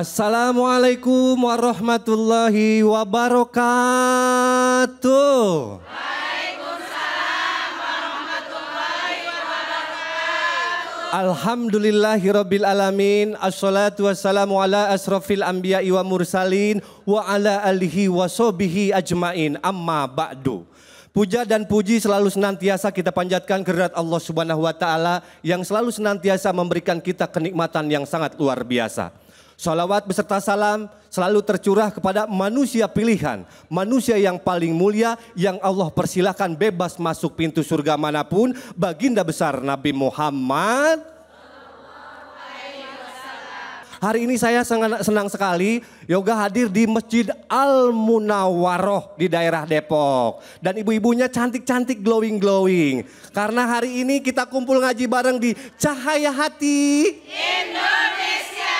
Assalamualaikum warahmatullahi wabarakatuh. Alhamdulillahirabbil alamin assalatu wassalamu ala asrafil anbiya'i wa mursalin wa ala alihi wa sobihi ajmain amma ba'du. Puja dan puji selalu senantiasa kita panjatkan kehadirat Allah Subhanahu wa taala yang selalu senantiasa memberikan kita kenikmatan yang sangat luar biasa. Salawat beserta salam selalu tercurah kepada manusia pilihan, manusia yang paling mulia yang Allah persilahkan bebas masuk pintu surga mana pun, baginda besar Nabi Muhammad Hari ini saya sangat senang sekali yoga hadir di Masjid Al Munawaroh di daerah Depok. Dan ibu-ibunya cantik-cantik glowing-glowing. Karena hari ini kita kumpul ngaji bareng di Cahaya Hati Indonesia.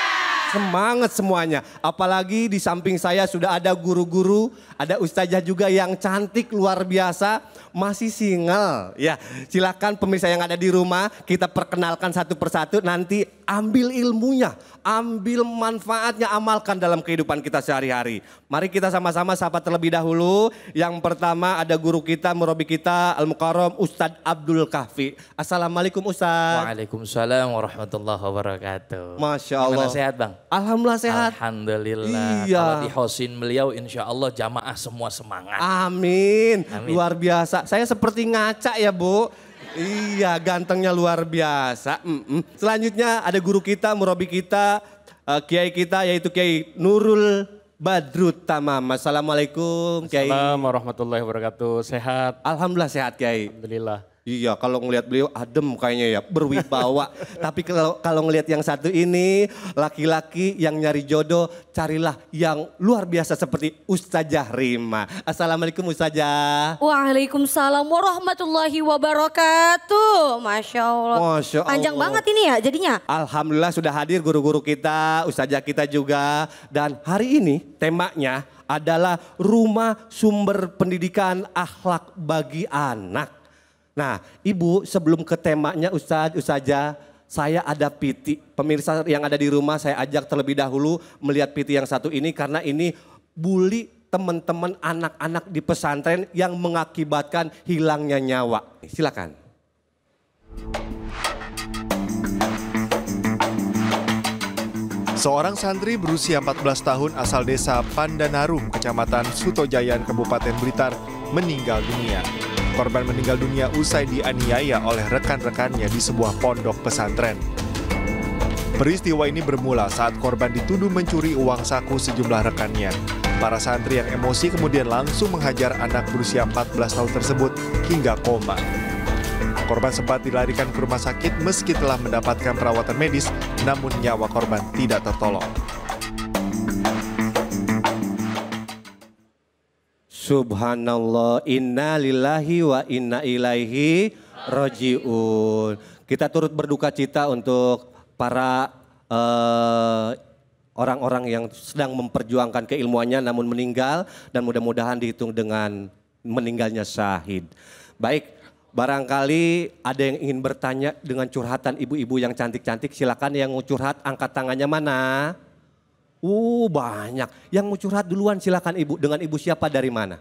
Semangat semuanya. Apalagi di samping saya sudah ada guru-guru, ada ustazah juga yang cantik luar biasa masih single. Ya, silakan pemirsa yang ada di rumah kita perkenalkan satu persatu nanti ambil ilmunya, ambil manfaatnya, amalkan dalam kehidupan kita sehari-hari. Mari kita sama-sama sapa terlebih dahulu. Yang pertama ada guru kita, murabi kita, Al-Mukarram Ustadz Abdul Kahfi. Assalamualaikum Ustadz. Waalaikumsalam warahmatullahi wabarakatuh. Masya Allah. Gimana sehat bang? Alhamdulillah sehat. Alhamdulillah. Iya. Kalau di hosin beliau insya Allah jamaah semua semangat. Amin. Amin. Luar biasa. Saya seperti ngaca ya Bu. Iya gantengnya luar biasa. Mm-mm. Selanjutnya ada guru kita, murabi kita, eh, kiai kita yaitu Kiai Nurul Badrut Tamam. Assalamualaikum Kiai. Assalamualaikum warahmatullahi wabarakatuh. Sehat. Alhamdulillah sehat Kiai. Alhamdulillah. Iya kalau ngelihat beliau adem kayaknya ya berwibawa. Tapi kalau kalau ngelihat yang satu ini laki-laki yang nyari jodoh carilah yang luar biasa seperti Ustazah Rima. Assalamualaikum Ustazah. Waalaikumsalam warahmatullahi wabarakatuh. Masya Allah. Masya Allah. Panjang banget ini ya jadinya. Alhamdulillah sudah hadir guru-guru kita, ustazah kita juga. Dan hari ini temanya adalah rumah sumber pendidikan akhlak bagi anak. Nah ibu sebelum ke temanya ustadz, ustazah, saya ada piti. Pemirsa yang ada di rumah saya ajak terlebih dahulu melihat piti yang satu ini karena ini bully teman-teman anak-anak di pesantren yang mengakibatkan hilangnya nyawa. Silakan. Seorang santri berusia 14 tahun asal desa Pandanarum, Kecamatan Sutojayan, Kabupaten Blitar, meninggal dunia. Korban meninggal dunia usai dianiaya oleh rekan-rekannya di sebuah pondok pesantren. Peristiwa ini bermula saat korban dituduh mencuri uang saku sejumlah rekannya. Para santri yang emosi kemudian langsung menghajar anak berusia 14 tahun tersebut hingga koma. Korban sempat dilarikan ke rumah sakit meski telah mendapatkan perawatan medis, namun nyawa korban tidak tertolong. Subhanallah, inna lillahi wa inna ilaihi roji'un. Kita turut berduka cita untuk para eh, orang-orang yang sedang memperjuangkan keilmuannya namun meninggal dan mudah-mudahan dihitung dengan meninggalnya syahid. Baik, barangkali ada yang ingin bertanya dengan curhatan ibu-ibu yang cantik-cantik, silakan yang curhat angkat tangannya mana? Uh banyak. Yang mau curhat duluan silakan ibu. Dengan ibu siapa dari mana?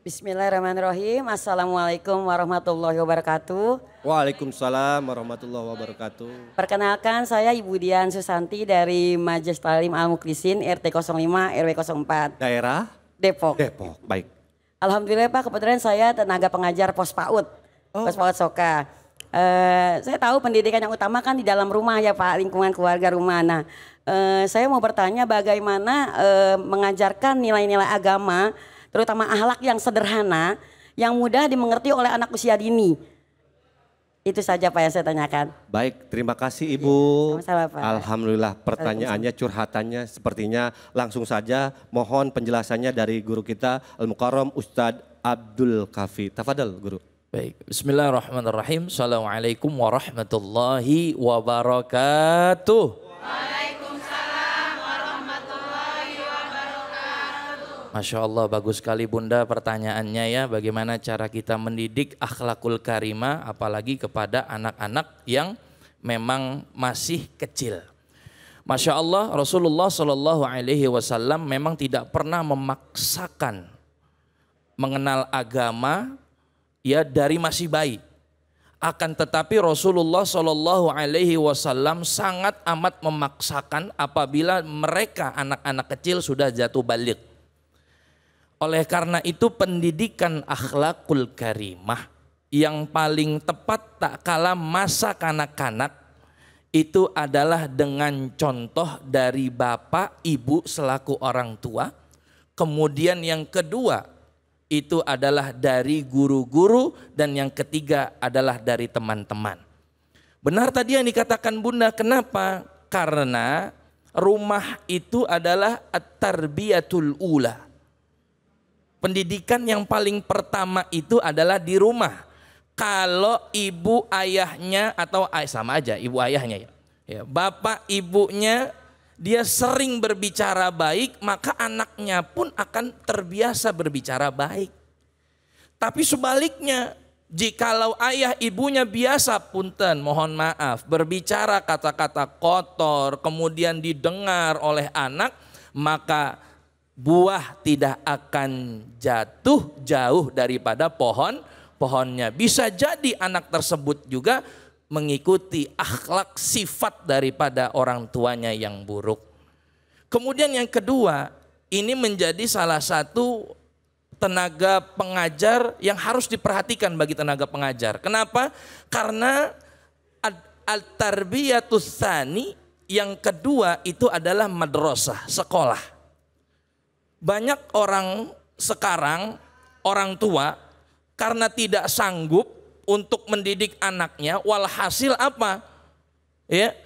Bismillahirrahmanirrahim. Assalamualaikum warahmatullahi wabarakatuh. Waalaikumsalam warahmatullahi wabarakatuh. Perkenalkan saya Ibu Dian Susanti dari Majelis Talim Al Muklisin RT 05 RW 04 Daerah Depok. Depok. Baik. Alhamdulillah Pak, kebetulan saya tenaga pengajar pos PAUD. Oh. Pos PAUD Soka. Eh, saya tahu pendidikan yang utama kan di dalam rumah ya Pak, lingkungan keluarga rumah. Nah, eh, saya mau bertanya bagaimana eh, mengajarkan nilai-nilai agama, terutama akhlak yang sederhana, yang mudah dimengerti oleh anak usia dini. Itu saja Pak yang saya tanyakan. Baik, terima kasih Ibu. sama-sama, Pak. Alhamdulillah pertanyaannya, curhatannya sepertinya langsung saja mohon penjelasannya dari guru kita Al-Mukarram Ustadz Abdul Kafi. Tafadhal Guru. Baik, Bismillahirrahmanirrahim. Assalamualaikum warahmatullahi wabarakatuh. Masya Allah bagus sekali Bunda pertanyaannya ya bagaimana cara kita mendidik akhlakul karimah apalagi kepada anak-anak yang memang masih kecil. Masya Allah Rasulullah Shallallahu Alaihi Wasallam memang tidak pernah memaksakan mengenal agama ya dari masih bayi. Akan tetapi Rasulullah Shallallahu Alaihi Wasallam sangat amat memaksakan apabila mereka anak-anak kecil sudah jatuh balik. Oleh karena itu pendidikan akhlakul karimah yang paling tepat tak kalah masa kanak-kanak itu adalah dengan contoh dari bapak, ibu selaku orang tua. Kemudian yang kedua itu adalah dari guru-guru dan yang ketiga adalah dari teman-teman. Benar tadi yang dikatakan Bunda, kenapa? Karena rumah itu adalah at-tarbiyatul ula. Pendidikan yang paling pertama itu adalah di rumah kalau ibu ayahnya atau ayah sama aja ibu ayahnya ya. ya bapak ibunya dia sering berbicara baik maka anaknya pun akan terbiasa berbicara baik tapi sebaliknya jikalau ayah ibunya biasa punten mohon maaf berbicara kata-kata kotor kemudian didengar oleh anak maka buah tidak akan jatuh jauh daripada pohon pohonnya. Bisa jadi anak tersebut juga mengikuti akhlak sifat daripada orang tuanya yang buruk. Kemudian yang kedua, ini menjadi salah satu tenaga pengajar yang harus diperhatikan bagi tenaga pengajar. Kenapa? Karena al-tarbiyatus yang kedua itu adalah madrasah, sekolah. Banyak orang sekarang orang tua karena tidak sanggup untuk mendidik anaknya, walhasil apa? Ya,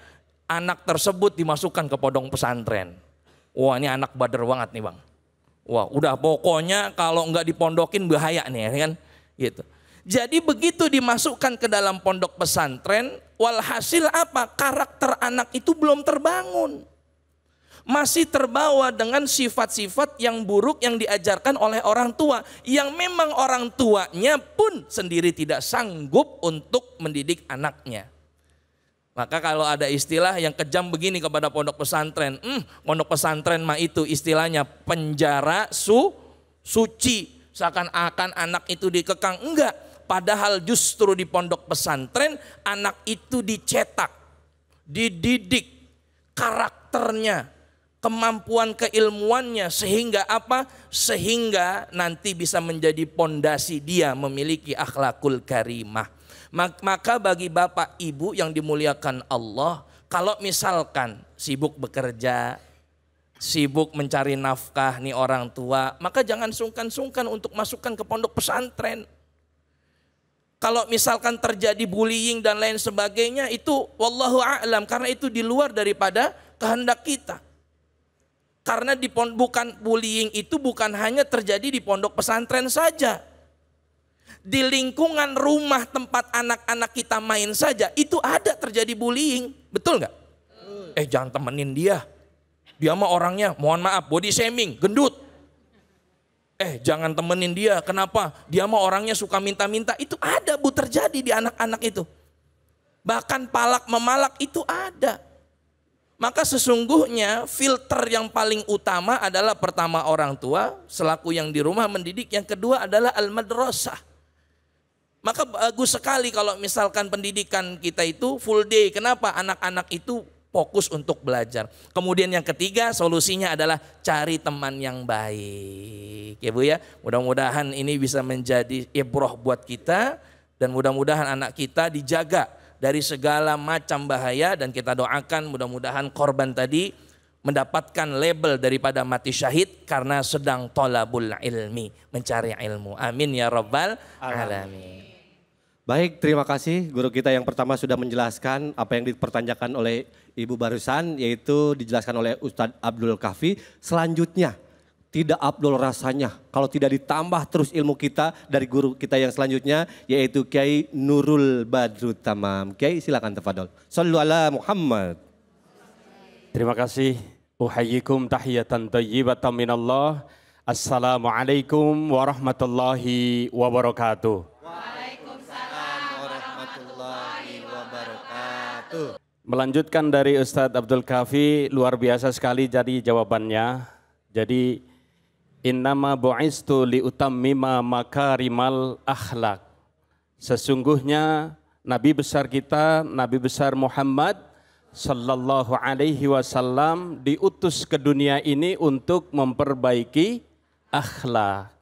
anak tersebut dimasukkan ke podong pesantren. Wah ini anak bader banget nih bang. Wah udah pokoknya kalau nggak dipondokin bahaya nih ya kan. Gitu. Jadi begitu dimasukkan ke dalam pondok pesantren, walhasil apa? Karakter anak itu belum terbangun masih terbawa dengan sifat-sifat yang buruk yang diajarkan oleh orang tua yang memang orang tuanya pun sendiri tidak sanggup untuk mendidik anaknya. Maka kalau ada istilah yang kejam begini kepada pondok pesantren, hmm, pondok pesantren mah itu istilahnya penjara su suci, seakan-akan anak itu dikekang. Enggak, padahal justru di pondok pesantren anak itu dicetak, dididik karakternya, kemampuan keilmuannya sehingga apa? Sehingga nanti bisa menjadi pondasi dia memiliki akhlakul karimah. Maka bagi bapak ibu yang dimuliakan Allah, kalau misalkan sibuk bekerja, sibuk mencari nafkah nih orang tua, maka jangan sungkan-sungkan untuk masukkan ke pondok pesantren. Kalau misalkan terjadi bullying dan lain sebagainya itu wallahu a'lam karena itu di luar daripada kehendak kita. Karena di bukan bullying itu bukan hanya terjadi di pondok pesantren saja. Di lingkungan rumah tempat anak-anak kita main saja itu ada terjadi bullying. Betul nggak? Eh jangan temenin dia. Dia mah orangnya mohon maaf body shaming, gendut. Eh jangan temenin dia, kenapa? Dia mah orangnya suka minta-minta. Itu ada bu terjadi di anak-anak itu. Bahkan palak memalak itu ada. Maka sesungguhnya filter yang paling utama adalah pertama orang tua selaku yang di rumah mendidik, yang kedua adalah al-madrasah. Maka bagus sekali kalau misalkan pendidikan kita itu full day. Kenapa? Anak-anak itu fokus untuk belajar. Kemudian yang ketiga solusinya adalah cari teman yang baik. Ya Bu ya, mudah-mudahan ini bisa menjadi ibroh buat kita dan mudah-mudahan anak kita dijaga dari segala macam bahaya dan kita doakan mudah-mudahan korban tadi mendapatkan label daripada mati syahid karena sedang tolabul ilmi, mencari ilmu. Amin ya rabbal alamin. Baik, terima kasih guru kita yang pertama sudah menjelaskan apa yang dipertanyakan oleh Ibu barusan yaitu dijelaskan oleh Ustadz Abdul Kafi. Selanjutnya tidak abdul rasanya kalau tidak ditambah terus ilmu kita dari guru kita yang selanjutnya yaitu Kiai Nurul Badrut Tamam. Kiai silakan tafadhol. Sallu ala Muhammad. Terima kasih. Uhayyikum tahiyatan thayyibatan minallah. Assalamualaikum warahmatullahi wabarakatuh. Waalaikumsalam warahmatullahi wabarakatuh. Melanjutkan dari Ustadz Abdul Kafi, luar biasa sekali jadi jawabannya. Jadi, innama bu'istu liutammima makarimal akhlak. Sesungguhnya Nabi besar kita, Nabi besar Muhammad sallallahu alaihi wasallam diutus ke dunia ini untuk memperbaiki akhlak.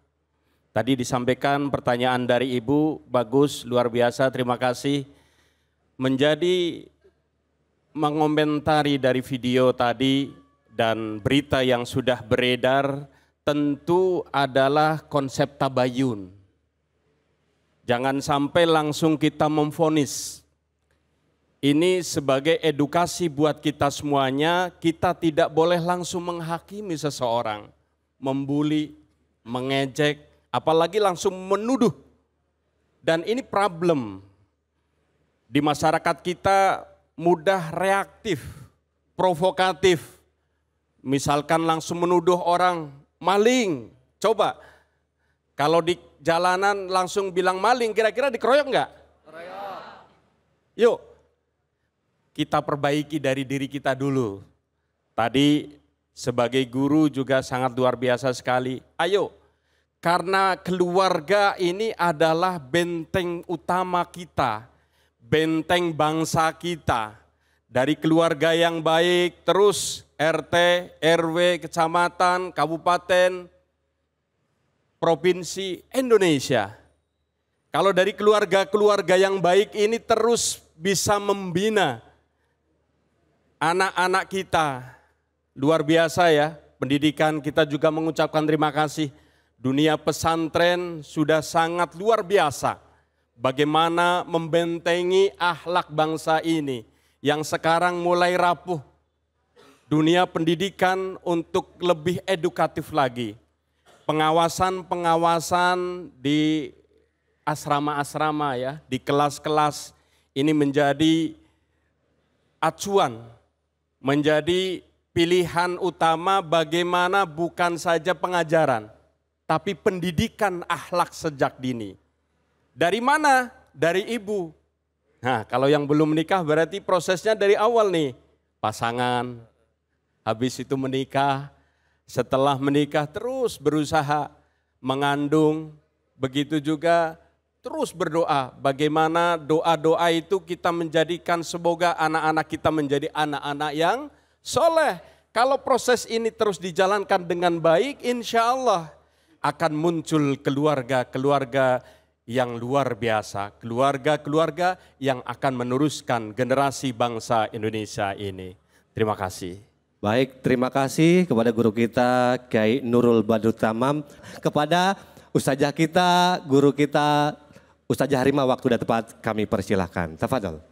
Tadi disampaikan pertanyaan dari Ibu, bagus, luar biasa, terima kasih. Menjadi mengomentari dari video tadi dan berita yang sudah beredar tentu adalah konsep tabayun. Jangan sampai langsung kita memfonis. Ini sebagai edukasi buat kita semuanya, kita tidak boleh langsung menghakimi seseorang, membuli, mengejek, apalagi langsung menuduh. Dan ini problem di masyarakat kita mudah reaktif, provokatif. Misalkan langsung menuduh orang maling. Coba kalau di jalanan langsung bilang maling, kira-kira dikeroyok nggak? Yuk, kita perbaiki dari diri kita dulu. Tadi sebagai guru juga sangat luar biasa sekali. Ayo, karena keluarga ini adalah benteng utama kita benteng bangsa kita. Dari keluarga yang baik, terus RT, RW, kecamatan, kabupaten, provinsi Indonesia. Kalau dari keluarga-keluarga yang baik ini terus bisa membina anak-anak kita. Luar biasa ya, pendidikan kita juga mengucapkan terima kasih. Dunia pesantren sudah sangat luar biasa bagaimana membentengi akhlak bangsa ini yang sekarang mulai rapuh. Dunia pendidikan untuk lebih edukatif lagi. Pengawasan-pengawasan di asrama-asrama ya, di kelas-kelas ini menjadi acuan, menjadi pilihan utama bagaimana bukan saja pengajaran, tapi pendidikan akhlak sejak dini. Dari mana? Dari ibu. Nah, kalau yang belum menikah berarti prosesnya dari awal nih. Pasangan, habis itu menikah, setelah menikah terus berusaha mengandung, begitu juga terus berdoa. Bagaimana doa-doa itu kita menjadikan semoga anak-anak kita menjadi anak-anak yang soleh. Kalau proses ini terus dijalankan dengan baik, insya Allah akan muncul keluarga-keluarga yang luar biasa, keluarga-keluarga yang akan meneruskan generasi bangsa Indonesia ini. Terima kasih. Baik, terima kasih kepada guru kita Kiai Nurul Badut Tamam, kepada ustazah kita, guru kita Ustazah Harima waktu sudah tepat kami persilahkan. Tafadol.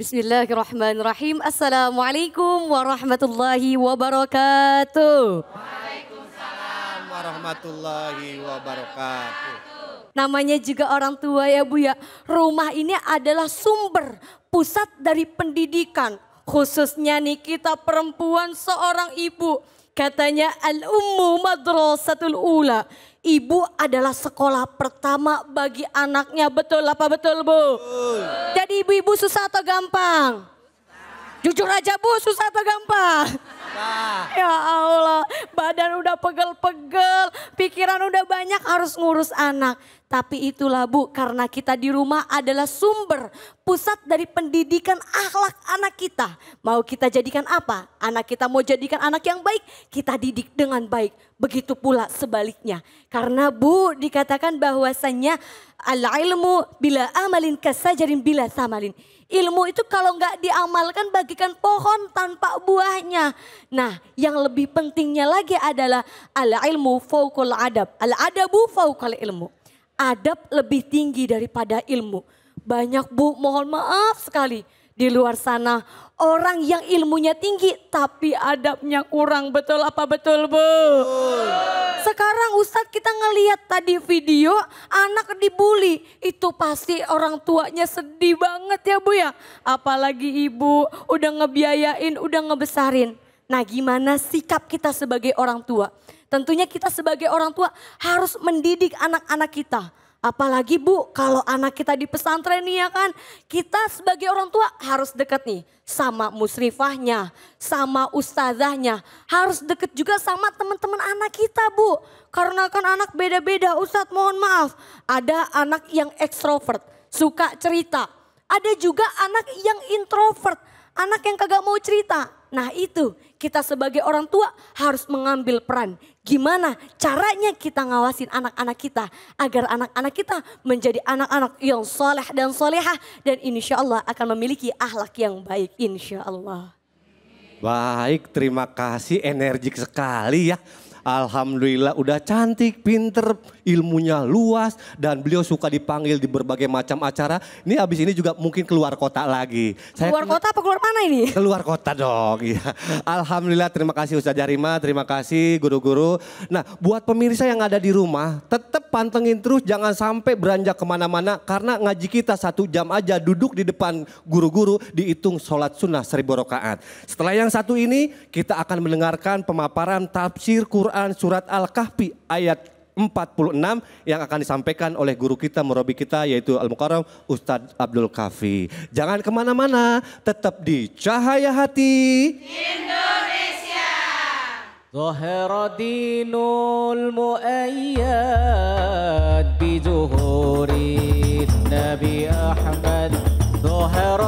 Bismillahirrahmanirrahim. Assalamualaikum warahmatullahi wabarakatuh. Waalaikumsalam warahmatullahi wabarakatuh. Namanya juga orang tua ya Bu ya. Rumah ini adalah sumber pusat dari pendidikan. Khususnya nih kita perempuan seorang ibu. Katanya al-ummu madrasatul ula. Ibu adalah sekolah pertama bagi anaknya. Betul apa betul Bu? Jadi ibu-ibu susah atau gampang? Jujur aja Bu, susah atau gampang? Ya Allah, badan udah pegel-pegel, pikiran udah banyak harus ngurus anak. Tapi itulah Bu, karena kita di rumah adalah sumber pusat dari pendidikan akhlak anak kita. Mau kita jadikan apa? Anak kita mau jadikan anak yang baik, kita didik dengan baik. Begitu pula sebaliknya. Karena Bu dikatakan bahwasannya al-ilmu bila amalin kasajarin bila samalin. Ilmu itu kalau nggak diamalkan bagikan pohon tanpa buahnya. Nah yang lebih pentingnya lagi adalah al-ilmu faukul adab. Al-adabu faukul ilmu adab lebih tinggi daripada ilmu. Banyak bu, mohon maaf sekali di luar sana orang yang ilmunya tinggi tapi adabnya kurang. Betul apa betul bu? Sekarang Ustadz kita ngeliat tadi video anak dibully. Itu pasti orang tuanya sedih banget ya bu ya. Apalagi ibu udah ngebiayain, udah ngebesarin. Nah gimana sikap kita sebagai orang tua? Tentunya kita sebagai orang tua harus mendidik anak-anak kita Apalagi Bu, kalau anak kita di pesantren nih ya kan, kita sebagai orang tua harus deket nih sama musrifahnya, sama ustazahnya. Harus deket juga sama teman-teman anak kita Bu. Karena kan anak beda-beda Ustadz mohon maaf. Ada anak yang ekstrovert, suka cerita. Ada juga anak yang introvert, anak yang kagak mau cerita. Nah itu kita sebagai orang tua harus mengambil peran. Gimana caranya kita ngawasin anak-anak kita agar anak-anak kita menjadi anak-anak yang soleh dan solehah dan insya Allah akan memiliki ahlak yang baik insya Allah. Baik, terima kasih energik sekali ya. Alhamdulillah udah cantik, pinter, ilmunya luas dan beliau suka dipanggil di berbagai macam acara. Ini abis ini juga mungkin keluar kota lagi. keluar kota apa keluar mana ini? Keluar kota dong. Ya. Alhamdulillah terima kasih Ustaz Jarima, terima kasih guru-guru. Nah buat pemirsa yang ada di rumah tetap pantengin terus jangan sampai beranjak ke mana-mana karena ngaji kita satu jam aja duduk di depan guru-guru dihitung sholat sunnah seribu rakaat. Setelah yang satu ini kita akan mendengarkan pemaparan tafsir Quran Quran surat Al-Kahfi ayat 46 yang akan disampaikan oleh guru kita, murabi kita yaitu Al-Mukarram Ustadz Abdul Kafi. Jangan kemana-mana, tetap di Cahaya Hati. Indonesia. ظهر دين المؤيد بظهور النبي أحمد ظهر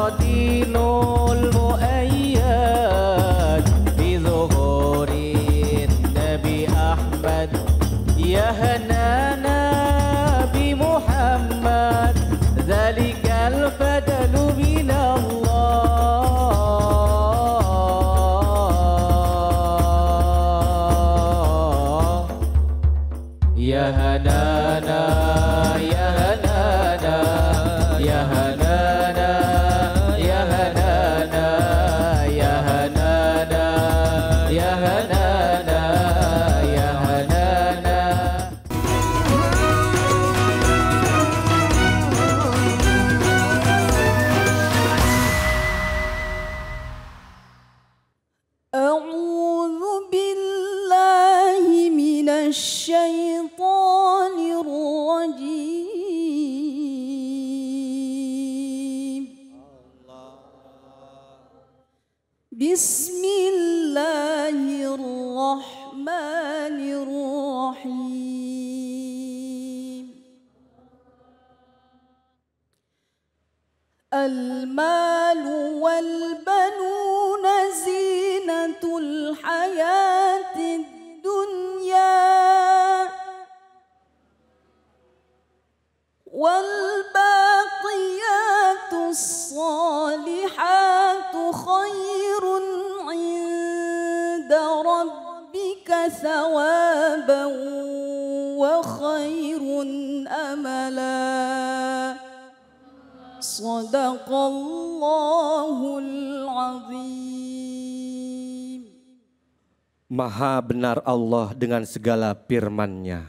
Maha benar Allah dengan segala firman-Nya.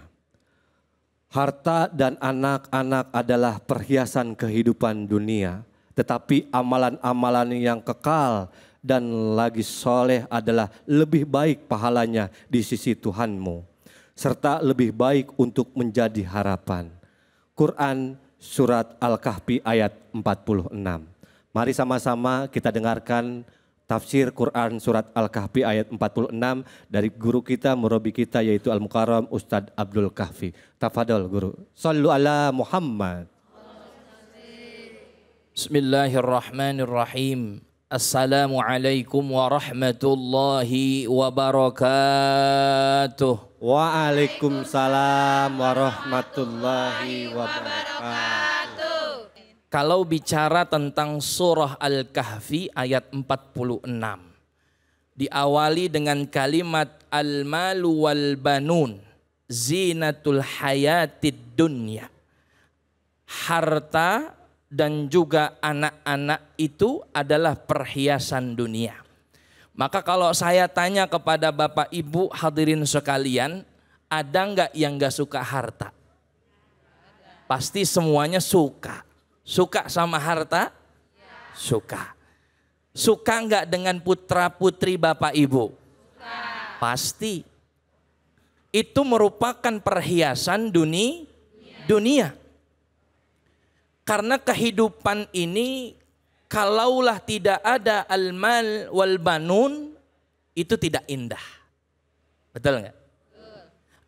Harta dan anak-anak adalah perhiasan kehidupan dunia, tetapi amalan-amalan yang kekal dan lagi soleh adalah lebih baik pahalanya di sisi Tuhanmu, serta lebih baik untuk menjadi harapan. Quran Surat Al-Kahfi ayat 46. Mari sama-sama kita dengarkan tafsir Quran Surat Al-Kahfi ayat 46 dari guru kita, murabi kita yaitu Al-Mukarram Ustadz Abdul Kahfi. Tafadol guru. Sallu ala Muhammad. Bismillahirrahmanirrahim. Assalamualaikum warahmatullahi wabarakatuh. Waalaikumsalam warahmatullahi wabarakatuh. Kalau bicara tentang surah Al-Kahfi ayat 46. Diawali dengan kalimat al-malu wal banun zinatul hayatid dunya. Harta dan juga anak-anak itu adalah perhiasan dunia. Maka kalau saya tanya kepada Bapak Ibu hadirin sekalian, ada nggak yang nggak suka harta? Pasti semuanya suka. Suka sama harta? Suka. Suka nggak dengan putra putri Bapak Ibu? Pasti. Itu merupakan perhiasan dunia. dunia. Karena kehidupan ini kalaulah tidak ada al-mal wal banun itu tidak indah. Betul nggak?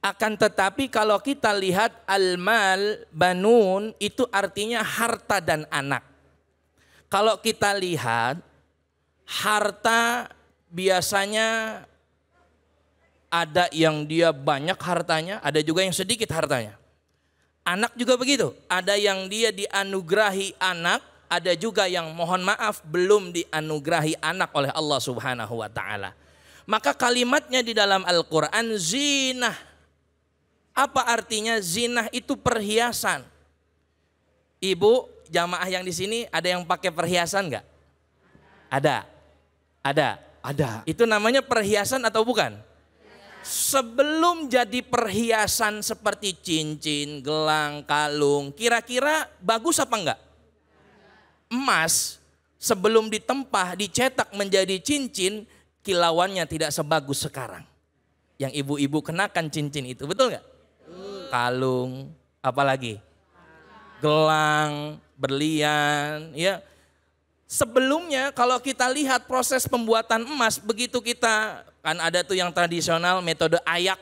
Akan tetapi kalau kita lihat al-mal banun itu artinya harta dan anak. Kalau kita lihat harta biasanya ada yang dia banyak hartanya, ada juga yang sedikit hartanya. Anak juga begitu, ada yang dia dianugerahi anak, ada juga yang mohon maaf belum dianugerahi anak oleh Allah Subhanahu wa taala. Maka kalimatnya di dalam Al-Qur'an zinah. Apa artinya zinah itu perhiasan? Ibu, jamaah yang di sini ada yang pakai perhiasan enggak? Ada. Ada. Ada. Itu namanya perhiasan atau bukan? Sebelum jadi perhiasan seperti cincin, gelang, kalung, kira-kira bagus apa enggak? Emas sebelum ditempah, dicetak menjadi cincin, kilauannya tidak sebagus sekarang. Yang ibu-ibu kenakan cincin itu, betul nggak? Kalung, apalagi? Gelang, berlian, ya. Sebelumnya kalau kita lihat proses pembuatan emas, begitu kita kan ada tuh yang tradisional metode ayak,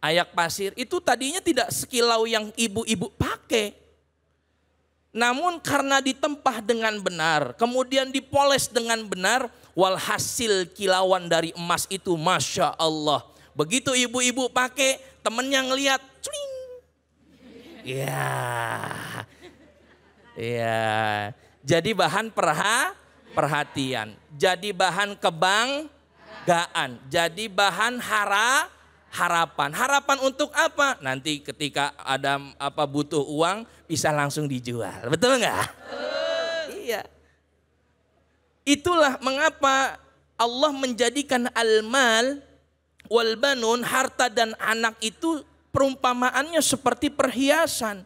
ayak pasir itu tadinya tidak sekilau yang ibu-ibu pakai. Namun karena ditempah dengan benar, kemudian dipoles dengan benar, walhasil kilauan dari emas itu Masya Allah. Begitu ibu-ibu pakai, temennya ngeliat, cuing. Ya, ya. Jadi bahan perha, perhatian. Jadi bahan kebanggaan. Jadi bahan hara, harapan. Harapan untuk apa? Nanti ketika ada apa butuh uang bisa langsung dijual. Betul nggak? Iya. Itulah mengapa Allah menjadikan al-mal wal banun harta dan anak itu perumpamaannya seperti perhiasan.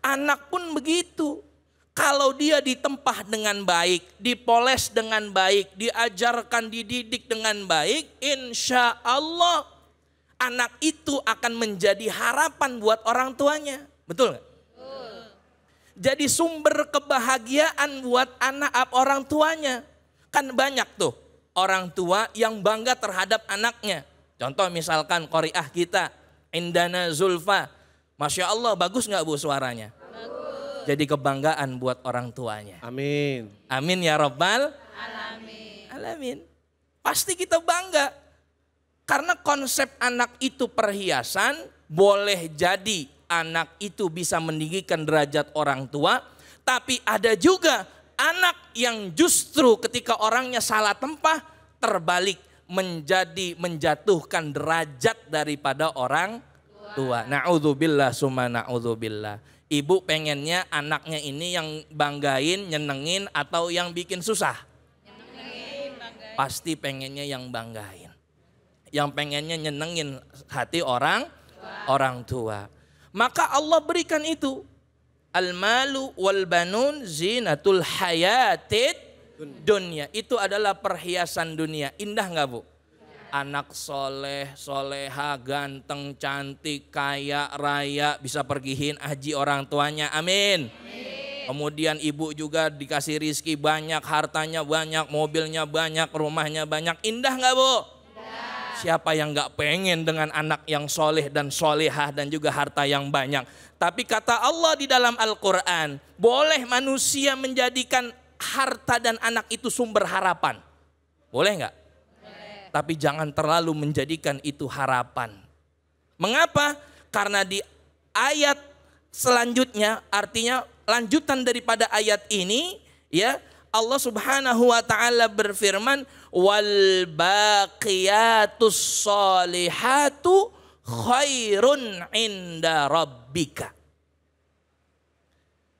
Anak pun begitu. Kalau dia ditempah dengan baik, dipoles dengan baik, diajarkan, dididik dengan baik, insya Allah anak itu akan menjadi harapan buat orang tuanya. Betul nggak? Jadi sumber kebahagiaan buat anak orang tuanya. Kan banyak tuh orang tua yang bangga terhadap anaknya. Contoh misalkan koriah kita, Indana Zulfa. Masya Allah bagus nggak bu suaranya? Jadi kebanggaan buat orang tuanya. Amin. Amin ya Rabbal. Alamin. Alamin. Pasti kita bangga. Karena konsep anak itu perhiasan, boleh jadi anak itu bisa meninggikan derajat orang tua, tapi ada juga anak yang justru ketika orangnya salah tempah terbalik menjadi menjatuhkan derajat daripada orang tua. Na'udzubillah summa na'udzubillah. Ibu pengennya anaknya ini yang banggain, nyenengin atau yang bikin susah? Pasti pengennya yang banggain. Yang pengennya nyenengin hati orang orang tua. Maka Allah berikan itu. Al-malu wal banun zinatul hayatid dunia. Itu adalah perhiasan dunia. Indah nggak bu? Anak soleh, soleha, ganteng, cantik, kaya, raya, bisa pergihin haji orang tuanya. Amin. Kemudian ibu juga dikasih rizki banyak, hartanya banyak, mobilnya banyak, rumahnya banyak. Indah nggak bu? Siapa yang nggak pengen dengan anak yang soleh dan solehah dan juga harta yang banyak. Tapi kata Allah di dalam Al-Quran, boleh manusia menjadikan harta dan anak itu sumber harapan. Boleh nggak? Tapi jangan terlalu menjadikan itu harapan. Mengapa? Karena di ayat selanjutnya artinya lanjutan daripada ayat ini ya Allah Subhanahu wa taala berfirman wal baqiyatus solihatu khairun inda rabbika.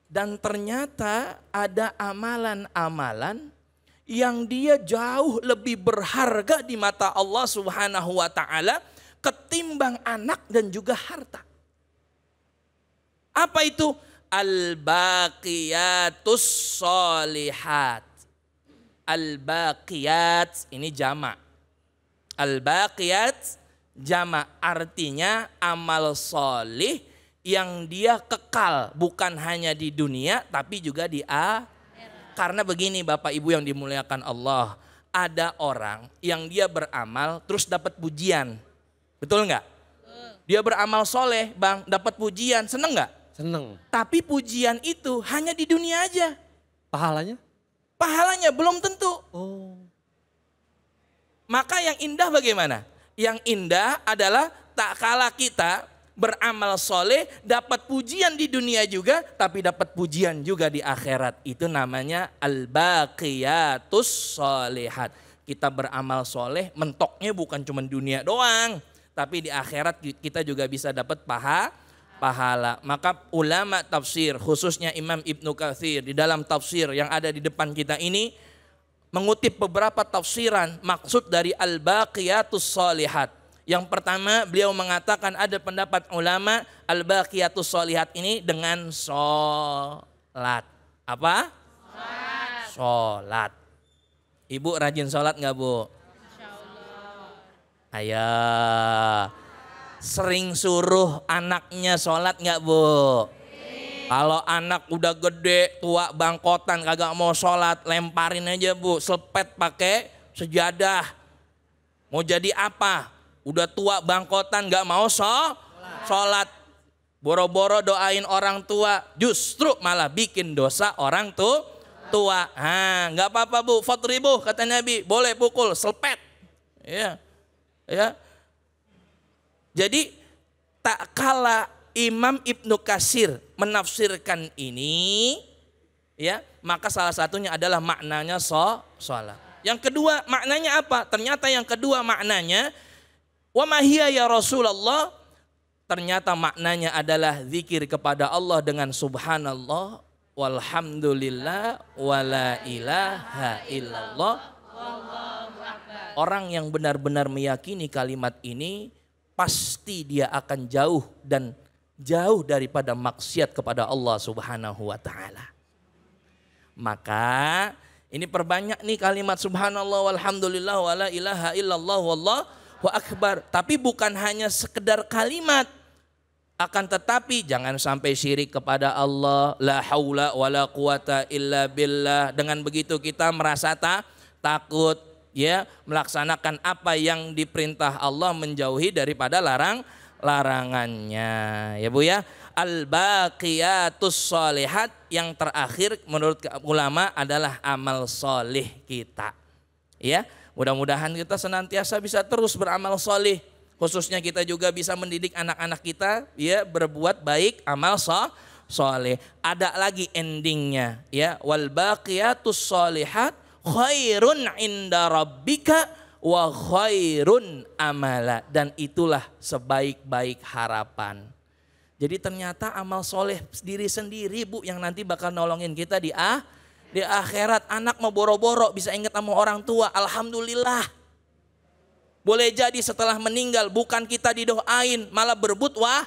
Dan ternyata ada amalan-amalan yang dia jauh lebih berharga di mata Allah Subhanahu wa taala ketimbang anak dan juga harta. Apa itu? Al-baqiyatus solihat. Al-baqiyat ini jama. Al-baqiyat jama artinya amal solih yang dia kekal bukan hanya di dunia tapi juga di a karena begini Bapak Ibu yang dimuliakan Allah, ada orang yang dia beramal terus dapat pujian. Betul nggak? Dia beramal soleh, bang, dapat pujian, seneng nggak? Seneng. Tapi pujian itu hanya di dunia aja. Pahalanya? Pahalanya belum tentu. Oh. Maka yang indah bagaimana? Yang indah adalah tak kalah kita beramal soleh, dapat pujian di dunia juga, tapi dapat pujian juga di akhirat. Itu namanya al-baqiyatus solehat. Kita beramal soleh, mentoknya bukan cuma dunia doang, tapi di akhirat kita juga bisa dapat paha, pahala. Maka ulama tafsir, khususnya Imam Ibnu Katsir di dalam tafsir yang ada di depan kita ini, mengutip beberapa tafsiran maksud dari al-baqiyatus solihat. Yang pertama beliau mengatakan ada pendapat ulama al-baqiyatus solihat ini dengan sholat. Apa? Sholat. Ibu rajin sholat nggak bu? Ayah. Sering suruh anaknya sholat nggak bu? Kalau anak udah gede, tua, bangkotan, kagak mau sholat, lemparin aja bu, selepet pakai sejadah. Mau jadi apa? Udah tua, bangkotan, nggak mau so, sholat. Boro-boro doain orang tua, justru malah bikin dosa orang tuh tua. Ah, nggak apa-apa bu, ribu kata Nabi, boleh pukul, selepet. Ya, ya. Jadi tak kalah Imam Ibnu Kasir menafsirkan ini, ya maka salah satunya adalah maknanya so, sholat. Yang kedua maknanya apa? Ternyata yang kedua maknanya wa mahiyya ya Rasulullah? Ternyata maknanya adalah zikir kepada Allah dengan subhanallah walhamdulillah wala ilaha illallah. Orang yang benar-benar meyakini kalimat ini pasti dia akan jauh dan jauh daripada maksiat kepada Allah Subhanahu wa taala. Maka ini perbanyak nih kalimat subhanallah walhamdulillah wala ilaha illallah wallahu akbar. Tapi bukan hanya sekedar kalimat. Akan tetapi jangan sampai syirik kepada Allah. La haula wala quwata illa billah. Dengan begitu kita merasa tak takut ya melaksanakan apa yang diperintah Allah menjauhi daripada larang larangannya ya Bu ya al baqiyatus solihat yang terakhir menurut ulama adalah amal solih kita ya mudah-mudahan kita senantiasa bisa terus beramal solih. Khususnya kita juga bisa mendidik anak-anak kita ya berbuat baik amal so soleh ada lagi endingnya ya. Wal baqiyatus solihat khairun inda rabbika wa khairun amala. Dan itulah sebaik-baik harapan. Jadi ternyata amal soleh diri sendiri bu yang nanti bakal nolongin kita di ah di akhirat anak mau boro-boro bisa ingat sama orang tua alhamdulillah boleh jadi setelah meninggal bukan kita didoain malah berebut wah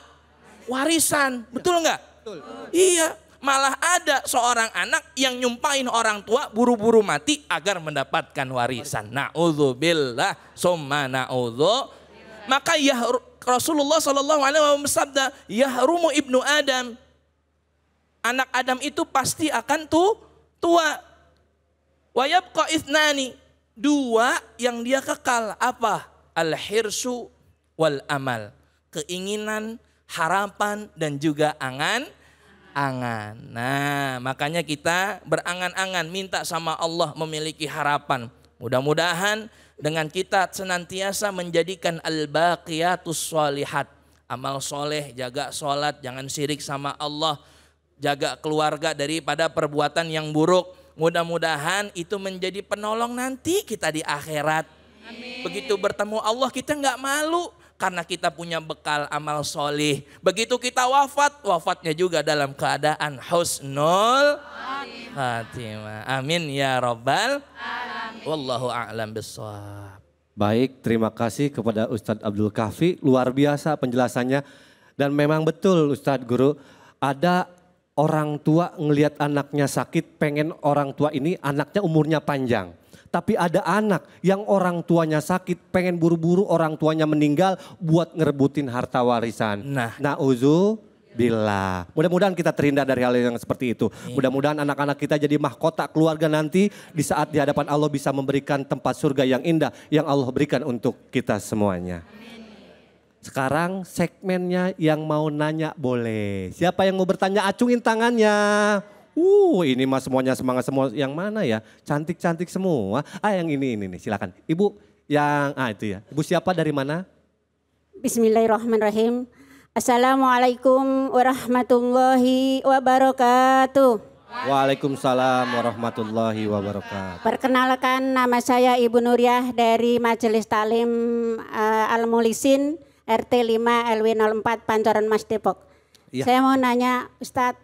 warisan betul nggak betul. iya Malah ada seorang anak yang nyumpahin orang tua buru-buru mati agar mendapatkan warisan. Na'udzubillah summa na'udzu. Maka ya Rasulullah Shallallahu alaihi wasallam bersabda, "Yahrumu ibnu Adam." Anak Adam itu pasti akan tuh tua. Wa yabqa ithnani. Dua yang dia kekal apa? Al-hirsu wal amal. Keinginan, harapan dan juga angan angan. Nah, makanya kita berangan-angan minta sama Allah memiliki harapan. Mudah-mudahan dengan kita senantiasa menjadikan al-baqiyatus solihat. Amal soleh, jaga sholat, jangan syirik sama Allah. Jaga keluarga daripada perbuatan yang buruk. Mudah-mudahan itu menjadi penolong nanti kita di akhirat. Amin. Begitu bertemu Allah kita nggak malu karena kita punya bekal amal solih. Begitu kita wafat, wafatnya juga dalam keadaan husnul khatimah. Amin ya robbal. Wallahu a'lam bissawab. Baik, terima kasih kepada Ustadz Abdul Kafi. Luar biasa penjelasannya. Dan memang betul Ustadz Guru, ada orang tua ngelihat anaknya sakit, pengen orang tua ini anaknya umurnya panjang. Tapi ada anak yang orang tuanya sakit, pengen buru-buru orang tuanya meninggal buat ngerebutin harta warisan. Nah. Nauzu Bila. Mudah-mudahan kita terhindar dari hal yang seperti itu. Mudah-mudahan anak-anak kita jadi mahkota keluarga nanti di saat di hadapan Allah bisa memberikan tempat surga yang indah yang Allah berikan untuk kita semuanya. Sekarang segmennya yang mau nanya boleh. Siapa yang mau bertanya acungin tangannya. Uh, ini mah semuanya semangat semua. Yang mana ya? Cantik-cantik semua. Ah, yang ini ini nih, silakan. Ibu yang ah itu ya. Ibu siapa dari mana? Bismillahirrahmanirrahim. Assalamualaikum warahmatullahi wabarakatuh. Waalaikumsalam warahmatullahi wabarakatuh. Perkenalkan nama saya Ibu Nuriah dari Majelis Talim eh, Al Mulisin RT 5 LW 04 Pancoran Mas Depok. Iya. Saya mau nanya Ustadz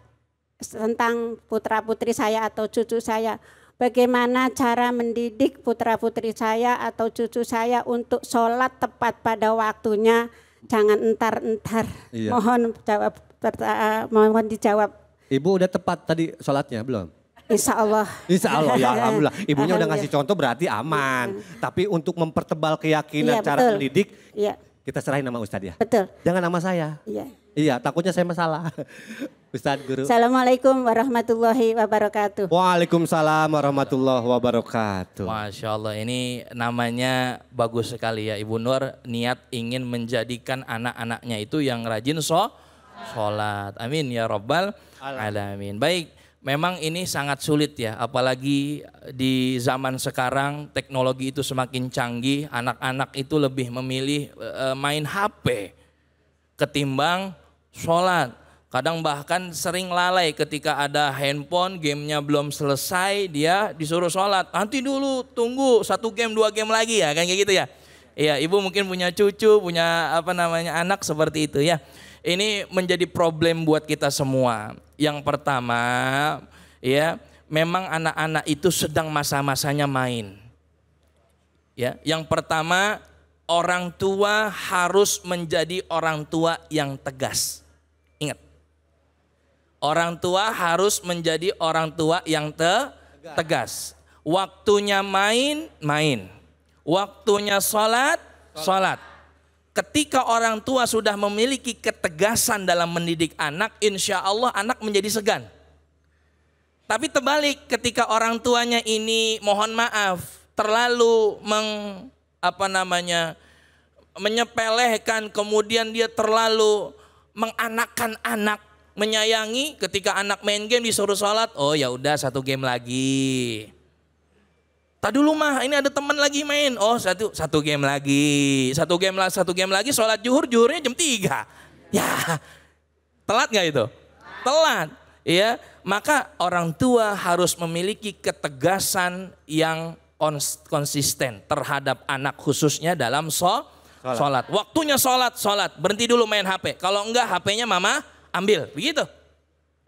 tentang putra putri saya atau cucu saya. Bagaimana cara mendidik putra putri saya atau cucu saya untuk sholat tepat pada waktunya, jangan entar-entar. Iya. Mohon jawab, perta- mohon dijawab. Ibu udah tepat tadi sholatnya belum? Insya Allah. Insya Allah ya Alhamdulillah. Ibunya udah Alhamdulillah. ngasih contoh berarti aman. Tapi untuk mempertebal keyakinan Iya, cara betul. mendidik, Iya, kita serahin nama Ustadz ya. betul. Jangan nama saya. Iya. Iya takutnya saya masalah. Ustadz Guru. Assalamualaikum warahmatullahi wabarakatuh. Waalaikumsalam warahmatullahi wabarakatuh. Masya Allah ini namanya bagus sekali ya Ibu Nur niat ingin menjadikan anak-anaknya itu yang rajin so sholat. Amin ya Rabbal Alamin. Baik memang ini sangat sulit ya apalagi di zaman sekarang teknologi itu semakin canggih anak-anak itu lebih memilih eh, main HP ketimbang sholat. Kadang bahkan sering lalai ketika ada handphone, gamenya belum selesai, dia disuruh sholat. Nanti dulu tunggu satu game, dua game lagi ya, kan kayak gitu ya. Iya, ibu mungkin punya cucu, punya apa namanya anak seperti itu ya. Ini menjadi problem buat kita semua. Yang pertama, ya, memang anak-anak itu sedang masa-masanya main. Ya, yang pertama orang tua harus menjadi orang tua yang tegas. Ingat. Orang tua harus menjadi orang tua yang te- tegas. Waktunya main, main. Waktunya sholat, sholat. Ketika orang tua sudah memiliki ketegasan dalam mendidik anak, insya Allah anak menjadi segan. Tapi terbalik ketika orang tuanya ini mohon maaf terlalu meng apa namanya menyepelekan kemudian dia terlalu menganakan anak menyayangi ketika anak main game disuruh sholat oh ya udah satu game lagi Tak dulu mah ini ada teman lagi main oh satu satu game lagi satu game lah satu game lagi sholat juhur juhurnya jam 3 ya telat nggak itu telat ya maka orang tua harus memiliki ketegasan yang kons- konsisten terhadap anak khususnya dalam so sholat. Waktunya sholat, sholat. Berhenti dulu main HP. Kalau enggak HP-nya mama ambil. Begitu.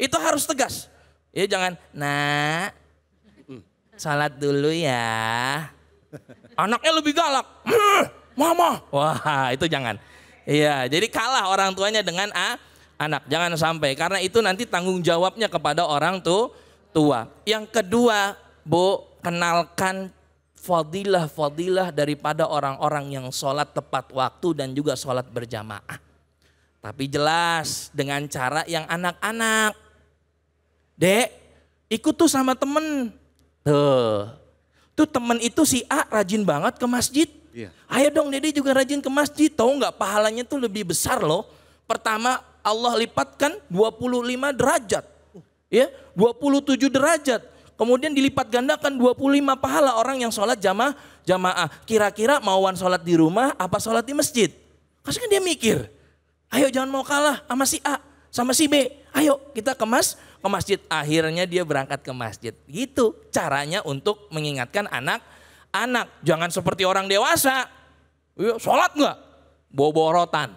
Itu harus tegas. Ya jangan, nak sholat dulu ya. Anaknya lebih galak. "Hmm, Mama. Wah itu jangan. Iya jadi kalah orang tuanya dengan a, anak. Jangan sampai. Karena itu nanti tanggung jawabnya kepada orang tu, tua. Yang kedua, Bu, kenalkan fadilah-fadilah daripada orang-orang yang sholat tepat waktu dan juga sholat berjamaah. Tapi jelas dengan cara yang anak-anak. Dek, ikut tuh sama temen. Tuh, tuh temen itu si A rajin banget ke masjid. Iya. Ayo dong Dede juga rajin ke masjid. Tahu nggak pahalanya tuh lebih besar loh. Pertama Allah lipatkan 25 derajat. Ya, 27 derajat. Kemudian dilipat gandakan 25 pahala orang yang sholat jamaah jamaah. Kira-kira mauan sholat di rumah apa sholat di masjid? Pasti kan dia mikir. Ayo jangan mau kalah sama si A, sama si B. Ayo kita ke mas, ke masjid. Akhirnya dia berangkat ke masjid. Gitu caranya untuk mengingatkan anak-anak. Jangan seperti orang dewasa. Iya, sholat nggak? Bawa-bawa rotan.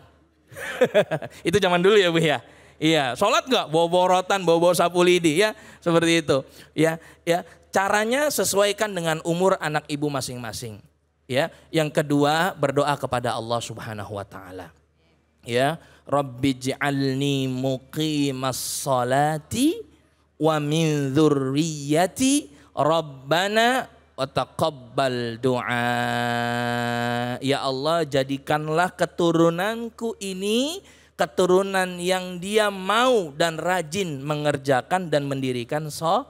itu zaman dulu ya Bu ya. Iya, sholat nggak? Bawa-bawa rotan, bawa-bawa sapu lidi ya, seperti itu. Ya, ya. Caranya sesuaikan dengan umur anak ibu masing-masing. Ya, yang kedua berdoa kepada Allah Subhanahu wa taala. Ya, Rabbi ja'alni muqimas salati wa min Rabbana wa taqabbal du'a. Ya Allah, jadikanlah keturunanku ini keturunan yang dia mau dan rajin mengerjakan dan mendirikan so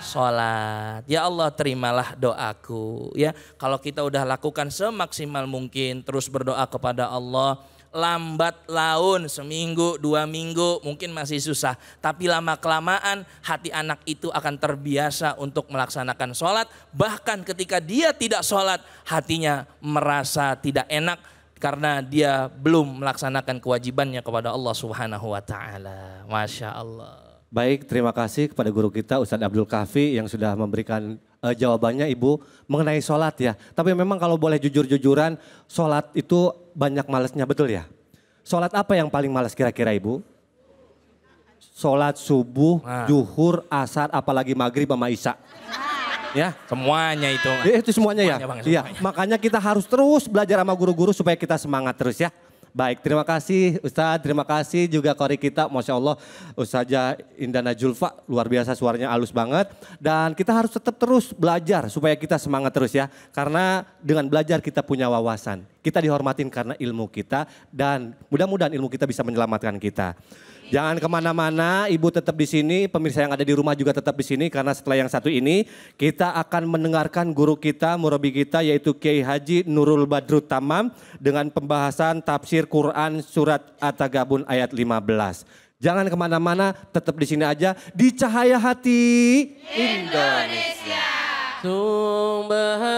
sholat. Ya Allah terimalah doaku ya. Kalau kita udah lakukan semaksimal mungkin terus berdoa kepada Allah lambat laun seminggu dua minggu mungkin masih susah tapi lama kelamaan hati anak itu akan terbiasa untuk melaksanakan sholat bahkan ketika dia tidak sholat hatinya merasa tidak enak karena dia belum melaksanakan kewajibannya kepada Allah Subhanahu wa taala. Masya Allah. Baik, terima kasih kepada guru kita Ustadz Abdul Kafi yang sudah memberikan uh, jawabannya Ibu mengenai sholat ya. Tapi memang kalau boleh jujur-jujuran, sholat itu banyak malesnya betul ya? Sholat apa yang paling males kira-kira Ibu? Sholat subuh, Nah. juhur, asar, apalagi maghrib sama isya. Ya, Semuanya itu. Ya, itu semuanya, ya. Semuanya, Bang, Iya, makanya kita harus terus belajar sama guru-guru supaya kita semangat terus ya. Baik, terima kasih Ustadz, terima kasih juga kori kita, Masya Allah Ustazah Indana Julfa, luar biasa suaranya halus banget. Dan kita harus tetap terus belajar supaya kita semangat terus ya. Karena dengan belajar kita punya wawasan. Kita dihormatin karena ilmu kita dan mudah-mudahan ilmu kita bisa menyelamatkan kita. Jangan ke mana-mana, ibu tetap di sini, pemirsa yang ada di rumah juga tetap di sini karena setelah yang satu ini kita akan mendengarkan guru kita, murabi kita yaitu Kiai Haji Nurul Badrut Tamam dengan pembahasan tafsir Quran surat At-Tagabun ayat 15. Jangan ke mana-mana, tetap di sini aja di Cahaya Hati Indonesia. Subhanallah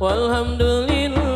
walhamdulillah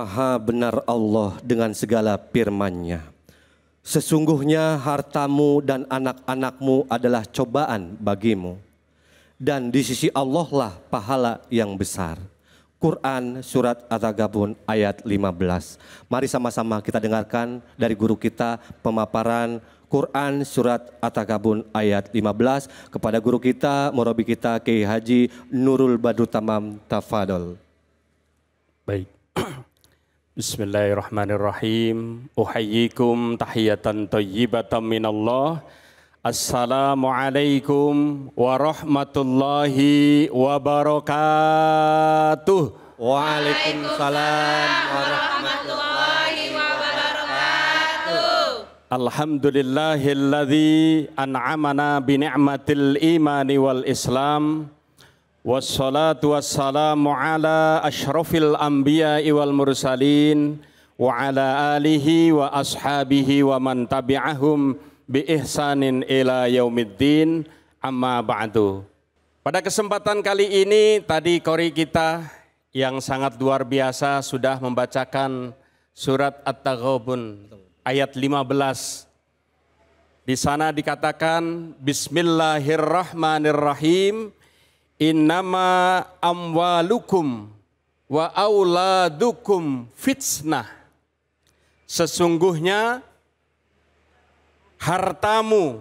Maha benar Allah dengan segala firman-Nya. Sesungguhnya hartamu dan anak-anakmu adalah cobaan bagimu. Dan di sisi Allah lah pahala yang besar. Quran Surat At-Tagabun ayat 15. Mari sama-sama kita dengarkan dari guru kita pemaparan Quran Surat At-Tagabun ayat 15 kepada guru kita, murabi kita Kiai Haji Nurul Badru Tamam Tafadol. Baik. Bismillahirrahmanirrahim. Uhayyikum tahiyatan thayyibatan minallah. Assalamualaikum warahmatullahi wabarakatuh. Waalaikumsalam warahmatullahi Alhamdulillahilladzi an'amana bi ni'matil imani wal islam. Wassalatu wassalamu ala ashrafil anbiya'i wal mursalin wa ala alihi wa ashabihi wa man tabi'ahum bi ihsanin ila yaumiddin. Amma ba'du. Pada kesempatan kali ini tadi kori kita yang sangat luar biasa sudah membacakan surat At-Taghabun ayat 15 di sana dikatakan Bismillahirrahmanirrahim Innama amwalukum wa auladukum fitnah. Sesungguhnya hartamu,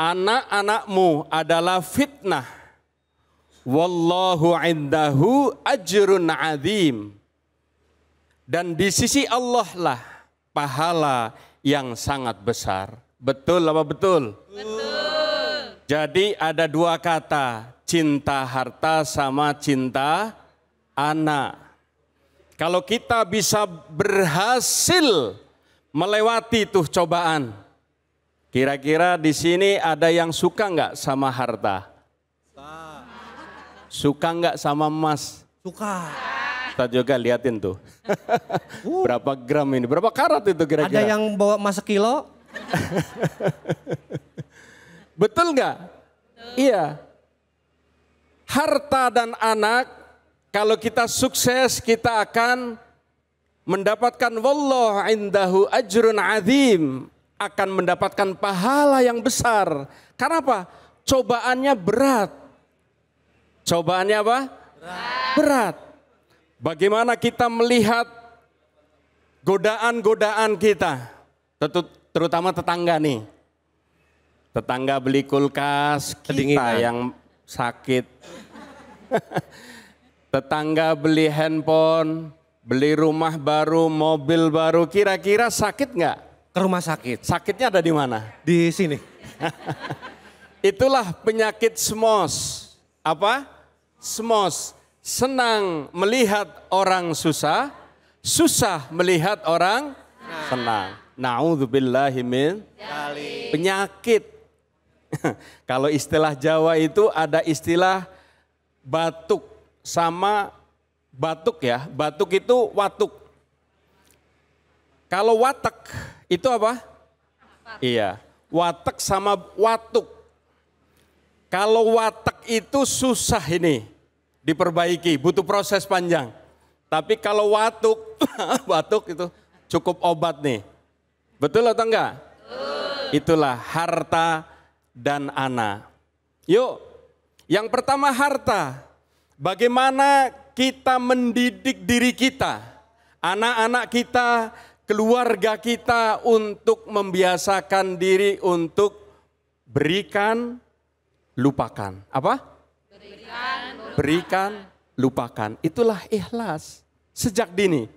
anak-anakmu adalah fitnah. Wallahu indahu ajrun azim. Dan di sisi Allah lah pahala yang sangat besar. Betul apa betul? Betul. Jadi ada dua kata, cinta harta sama cinta anak. Kalau kita bisa berhasil melewati tuh cobaan, kira-kira di sini ada yang suka nggak sama harta? Suka nggak sama emas? Suka. Kita juga liatin tuh. berapa gram ini? Berapa karat itu kira-kira? Ada yang bawa emas sekilo? Betul nggak? Iya. Harta dan anak, kalau kita sukses kita akan mendapatkan wallah indahu ajrun azim. Akan mendapatkan pahala yang besar. Karena apa? Cobaannya berat. Cobaannya apa? Berat. berat. Bagaimana kita melihat godaan-godaan kita, terutama tetangga nih. Tetangga beli kulkas, kita Kedinginan. yang sakit. Tetangga beli handphone, beli rumah baru, mobil baru, kira-kira sakit nggak? Ke rumah sakit. Sakitnya ada di mana? Di sini. Itulah penyakit smos. Apa? Smos. Senang melihat orang susah, susah melihat orang senang. Na'udzubillahi min penyakit. Kalau istilah Jawa itu ada istilah batuk sama batuk ya. Batuk itu watuk. Kalau watek itu apa? Iya, watek sama watuk. Kalau watek itu susah ini diperbaiki, butuh proses panjang. Tapi kalau watuk, watuk itu cukup obat nih. Betul atau enggak? Itulah harta dan anak. Yuk, yang pertama harta. Bagaimana kita mendidik diri kita, anak-anak kita, keluarga kita untuk membiasakan diri untuk berikan, lupakan. Apa? Berikan, lupakan. Itulah ikhlas. Sejak dini.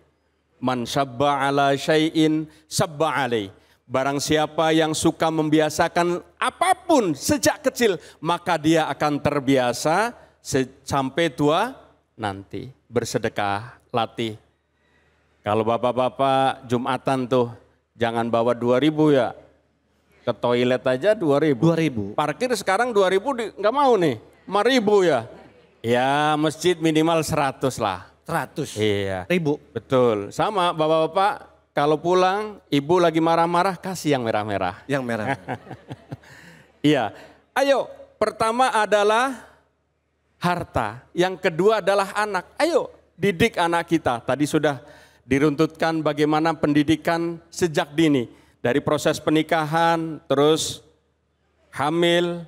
Man syabba ala syai'in sabba alaih. Barang siapa yang suka membiasakan apa pun sejak kecil, maka dia akan terbiasa sampai tua nanti. Bersedekah, latih. Kalau bapak-bapak Jumatan tuh, jangan bawa 2000 ya. Ke toilet aja 2000. 2000. Parkir sekarang 2000 di- nggak mau nih, 5000 ya. Ya masjid minimal 100 lah. 100 Iya. ribu. Betul. Sama bapak-bapak kalau pulang ibu lagi marah-marah kasih yang merah-merah. Yang merah. Iya. Ayo, pertama adalah harta, yang kedua adalah anak. Ayo, didik anak kita. Tadi sudah diruntutkan bagaimana pendidikan sejak dini. Dari proses pernikahan, terus hamil,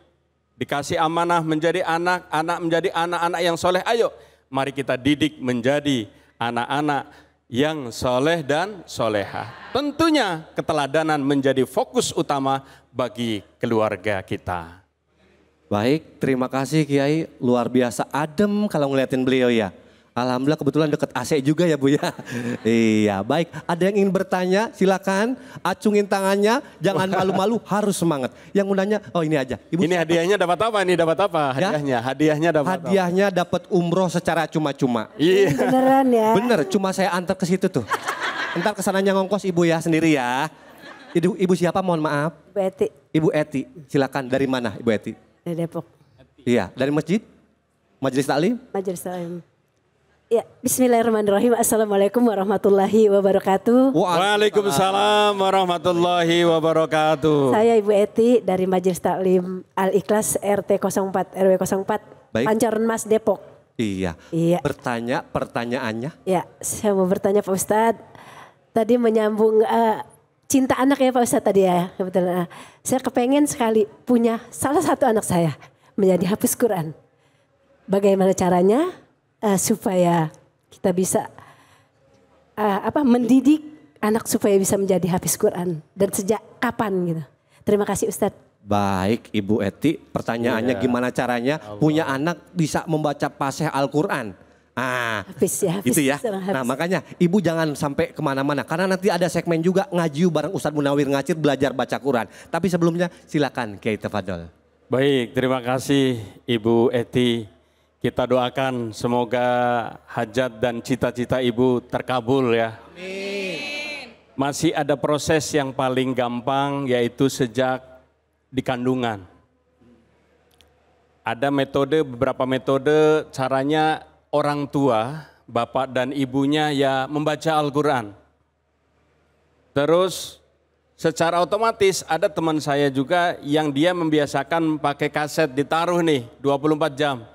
dikasih amanah menjadi anak, anak menjadi anak-anak yang soleh. Ayo, mari kita didik menjadi anak-anak yang soleh dan soleha. Tentunya keteladanan menjadi fokus utama bagi keluarga kita. Baik, terima kasih Kiai. Luar biasa adem kalau ngeliatin beliau ya. Alhamdulillah kebetulan deket AC juga ya Bu ya. iya, baik. Ada yang ingin bertanya silakan acungin tangannya, jangan malu-malu, harus semangat. Yang undangnya, oh ini aja. Ibu Ini hadiahnya dapat apa? Ini dapat apa? Ya? Hadiahnya, hadiahnya dapat apa? hadiahnya dapat umroh secara cuma-cuma. Iya. Beneran ya. Bener, cuma saya antar ke situ tuh. Entar ke sananya ngongkos ibu ya sendiri ya. Ibu, ibu siapa mohon maaf? Beti Ibu Eti, silakan dari mana Ibu Eti? dari Depok, Iya, dari masjid? Majelis Taklim? Majelis Taklim. Ya, Bismillahirrahmanirrahim. Assalamualaikum warahmatullahi wabarakatuh. Waalaikumsalam warahmatullahi wabarakatuh. Saya Ibu Eti dari Majelis Taklim Al Ikhlas RT 04 RW 04 Baik. Pancoran Mas Depok. Iya. Iya. Bertanya pertanyaannya. Ya, saya mau bertanya Pak Ustadz. Tadi menyambung eh, cinta anak ya Pak Ustadz tadi ya. Kebetulan. eh, saya kepengen sekali punya salah satu anak saya menjadi hafiz Quran. Bagaimana caranya eh, supaya kita bisa eh, apa mendidik anak supaya bisa menjadi hafiz Quran dan sejak kapan gitu. Terima kasih Ustadz. Baik Ibu Eti, pertanyaannya Iya. gimana caranya punya anak bisa membaca pasih Al-Quran? Ah, Hafiz ya, hafiz. itu ya. Hafiz. Nah makanya ibu jangan sampai ke mana-mana. Karena nanti ada segmen juga ngaji bareng Ustadz Munawir Ngacir belajar baca Quran. Tapi sebelumnya silakan Kiai Tafadol. Baik, terima kasih Ibu Eti. Kita doakan semoga hajat dan cita-cita Ibu terkabul ya. Masih ada proses yang paling gampang yaitu sejak di kandungan. Ada metode, beberapa metode caranya orang tua, bapak dan ibunya ya membaca Al-Quran. Terus secara otomatis ada teman saya juga yang dia membiasakan pakai kaset ditaruh nih 24 jam.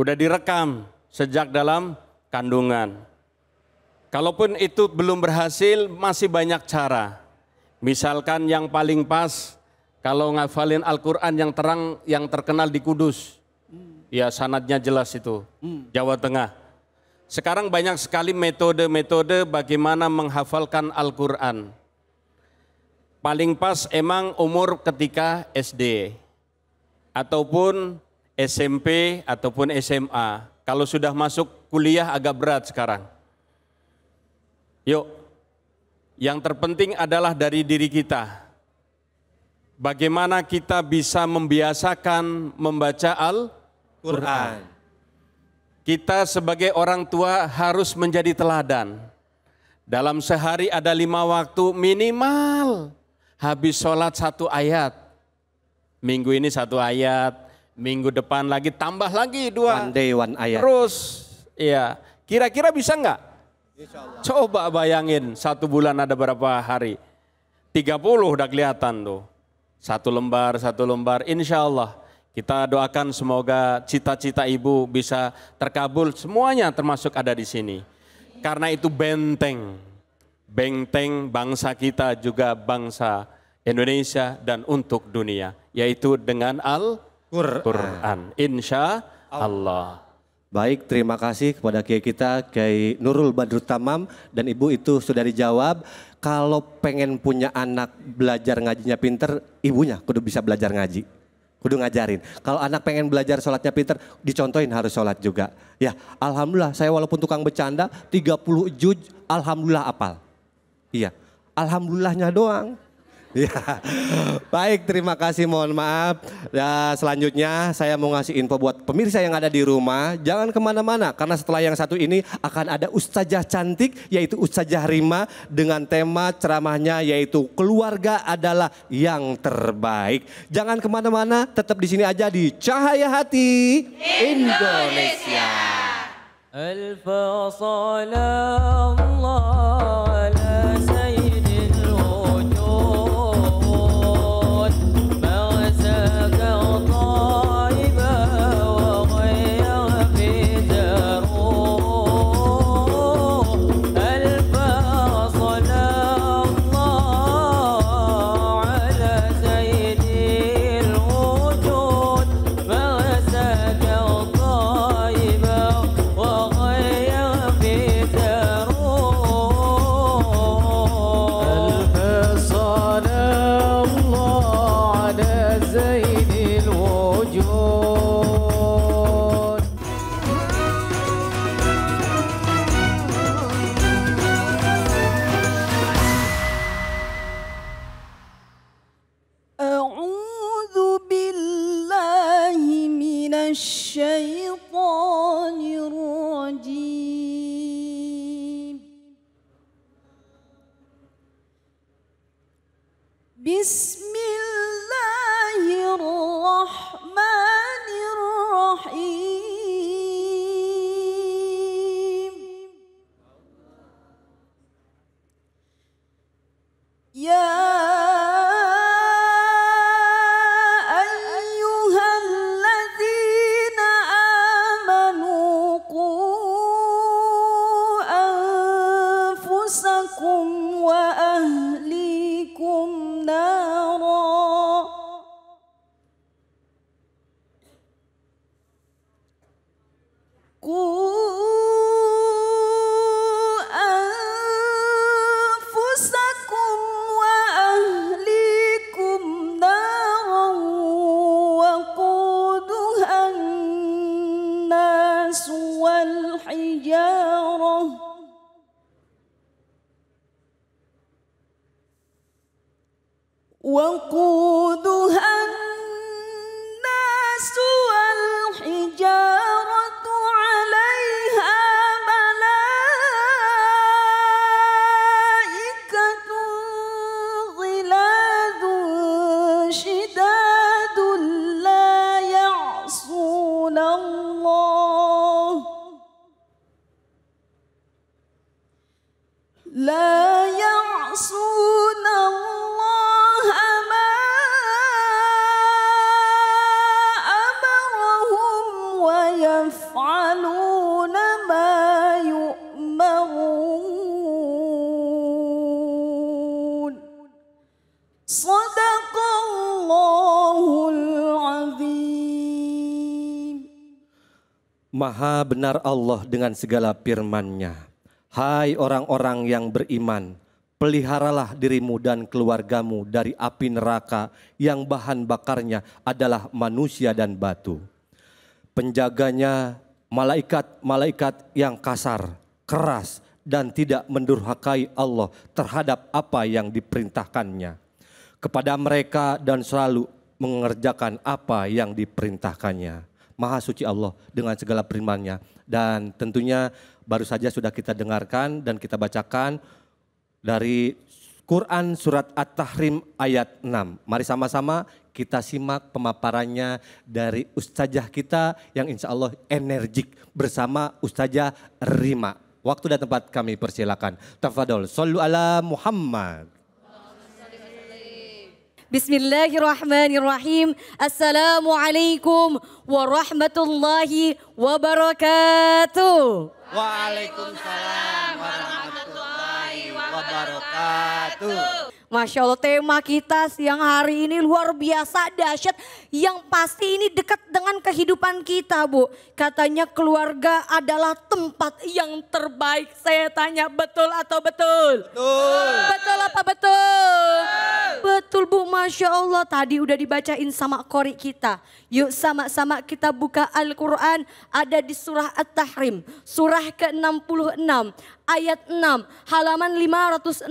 Udah direkam sejak dalam kandungan. Kalaupun itu belum berhasil masih banyak cara. Misalkan yang paling pas kalau ngafalin Al-Quran yang terang yang terkenal di Kudus. Ya sanadnya jelas itu. Jawa Tengah. Sekarang banyak sekali metode-metode bagaimana menghafalkan Al-Quran. Paling pas emang umur ketika SD. Ataupun SMP ataupun SMA. Kalau sudah masuk kuliah agak berat sekarang. Yuk, yang terpenting adalah dari diri kita. Bagaimana kita bisa membiasakan membaca Al-Quran. Kita sebagai orang tua harus menjadi teladan. Dalam sehari ada lima waktu minimal habis sholat satu ayat. Minggu ini satu ayat, minggu depan lagi tambah lagi dua. One day one ayat. Terus, iya. Kira-kira bisa nggak? Coba bayangin satu bulan ada berapa hari? 30 udah kelihatan tuh. Satu lembar, satu lembar. Insya Allah kita doakan semoga cita-cita ibu bisa terkabul. Semuanya termasuk ada di sini. Karena itu benteng. Benteng bangsa kita juga bangsa Indonesia dan untuk dunia. Yaitu dengan Al-Quran. Insya Allah. Baik, terima kasih kepada Kiai kita, Kiai Nurul Badrut Tamam. Dan Ibu itu sudah dijawab, kalau pengen punya anak belajar ngajinya pinter, ibunya kudu bisa belajar ngaji. Kudu ngajarin. Kalau anak pengen belajar sholatnya pinter, dicontohin harus sholat juga. Ya, Alhamdulillah saya walaupun tukang bercanda, 30 juj, Alhamdulillah apal. Iya, Alhamdulillahnya doang. Ya, baik terima kasih mohon maaf. Ya, selanjutnya saya mau ngasih info buat pemirsa yang ada di rumah. Jangan ke mana-mana karena setelah yang satu ini akan ada ustazah cantik yaitu ustazah Rima dengan tema ceramahnya yaitu keluarga adalah yang terbaik. Jangan ke mana-mana tetap di sini aja di Cahaya Hati Indonesia. Indonesia. 万神。Maha benar Allah dengan segala firman-Nya. Hai orang-orang yang beriman, peliharalah dirimu dan keluargamu dari api neraka yang bahan bakarnya adalah manusia dan batu. Penjaganya malaikat-malaikat yang kasar, keras, dan tidak mendurhakai Allah terhadap apa yang diperintahkannya. Kepada mereka dan selalu mengerjakan apa yang diperintahkannya. Maha suci Allah dengan segala firman-Nya. Dan tentunya baru saja sudah kita dengarkan dan kita bacakan dari Quran Surat At-Tahrim ayat 6. Mari sama-sama kita simak pemaparannya dari ustazah kita yang insya Allah energik bersama ustazah Rima. Waktu dan tempat kami persilakan. Tafadol, sallu ala Muhammad. Bismillahirrahmanirrahim. Assalamualaikum warahmatullahi wabarakatuh. Waalaikumsalam warahmatullahi wabarakatuh. Masya Allah tema kita siang hari ini luar biasa dahsyat yang pasti ini dekat dengan kehidupan kita Bu. Katanya keluarga adalah tempat yang terbaik. Saya tanya betul atau betul? Betul. Betul apa betul? Betul Bu Masya Allah tadi udah dibacain sama kori kita. Yuk sama-sama kita buka Al-Quran ada di surah At-Tahrim. Surah ke-66 ayat 6 halaman 560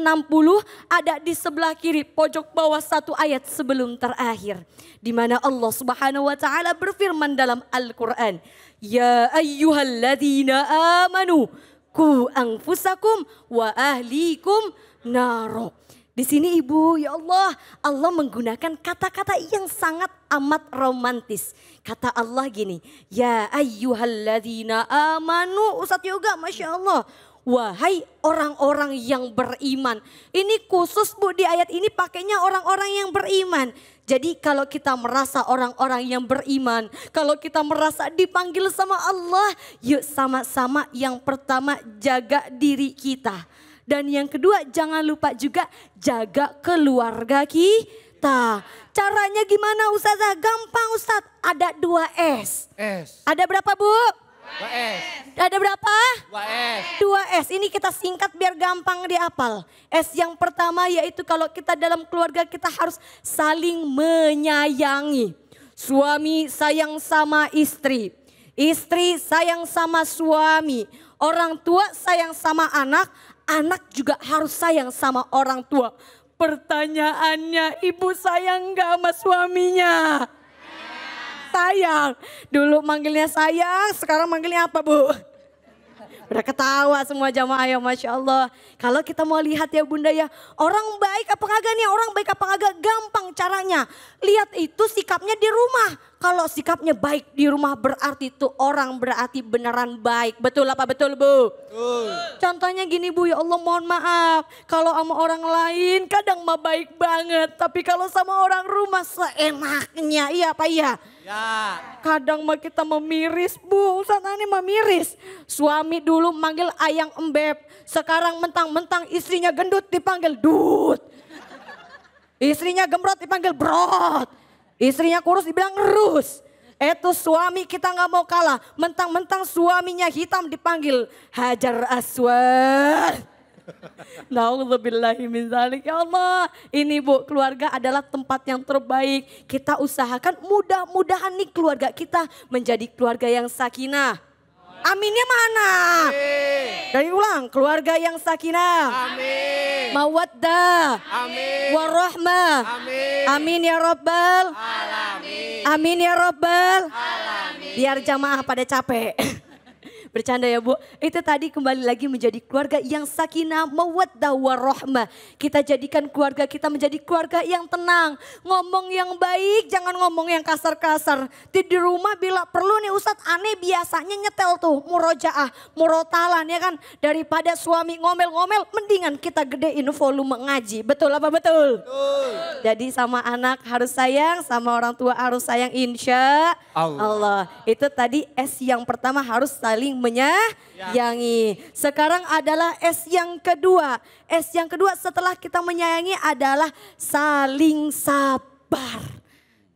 ada di sebelah kiri pojok bawah satu ayat sebelum terakhir di mana Allah Subhanahu wa taala berfirman dalam Al-Qur'an ya ayyuhalladzina amanu ku anfusakum wa ahlikum naro di sini Ibu, ya Allah, Allah menggunakan kata-kata yang sangat amat romantis. Kata Allah gini, ya ayyuhalladzina amanu. Ustadz Yoga, Masya Allah. Wahai orang-orang yang beriman. Ini khusus Bu di ayat ini pakainya orang-orang yang beriman. Jadi kalau kita merasa orang-orang yang beriman, kalau kita merasa dipanggil sama Allah, yuk sama-sama yang pertama jaga diri kita. Dan yang kedua jangan lupa juga jaga keluarga kita. Caranya gimana Ustazah? Gampang Ustaz, ada dua S. S. Ada berapa Bu? S. Ada berapa? S. Dua S, ini kita singkat biar gampang dihafal. S yang pertama yaitu kalau kita dalam keluarga kita harus saling menyayangi. Suami sayang sama istri, istri sayang sama suami, orang tua sayang sama anak, anak juga harus sayang sama orang tua. Pertanyaannya, ibu sayang gak sama suaminya? Sayang. Dulu manggilnya sayang, sekarang manggilnya apa bu? Udah ketawa semua jamaah ya Masya Allah. Kalau kita mau lihat ya bunda ya, orang baik apa kagak nih, orang baik apa kagak gampang caranya. Lihat itu sikapnya di rumah. Kalau sikapnya baik di rumah berarti itu orang berarti beneran baik. Betul apa betul bu? Betul. Contohnya gini bu, ya Allah mohon maaf. Kalau sama orang lain kadang mah baik banget. Tapi kalau sama orang rumah seenaknya, iya apa iya? Ya. Kadang mah kita memiris, Bu. Ustaz ini memiris. Suami dulu manggil ayang embeb. Sekarang mentang-mentang istrinya gendut dipanggil dut. Istrinya gembrot dipanggil brot. Istrinya kurus dibilang rus. Itu suami kita nggak mau kalah. Mentang-mentang suaminya hitam dipanggil hajar aswad. Nauzubillahi min. Ya Allah, ini Bu, keluarga adalah tempat yang terbaik. Kita usahakan mudah-mudahan nih keluarga kita menjadi keluarga yang sakinah. Aminnya mana? Dari ulang, keluarga yang sakinah. Amin. Mawaddah. Amin. Warahmah. Amin. Amin ya Rabbal. Amin ya Rabbal. Biar jamaah pada capek. Bercanda ya Bu. Itu tadi kembali lagi menjadi keluarga yang sakinah, mawaddah warahmah. Kita jadikan keluarga kita menjadi keluarga yang tenang. Ngomong yang baik, jangan ngomong yang kasar-kasar. Di rumah bila perlu nih Ustadz aneh biasanya nyetel tuh murojaah, murotalan ya kan. Daripada suami ngomel-ngomel, mendingan kita gedein volume ngaji. Betul apa betul? Jadi sama anak harus sayang, sama orang tua harus sayang insya Allah. Allah. Itu tadi S yang pertama harus saling menyayangi. Sekarang adalah S yang kedua. S yang kedua setelah kita menyayangi adalah saling sabar.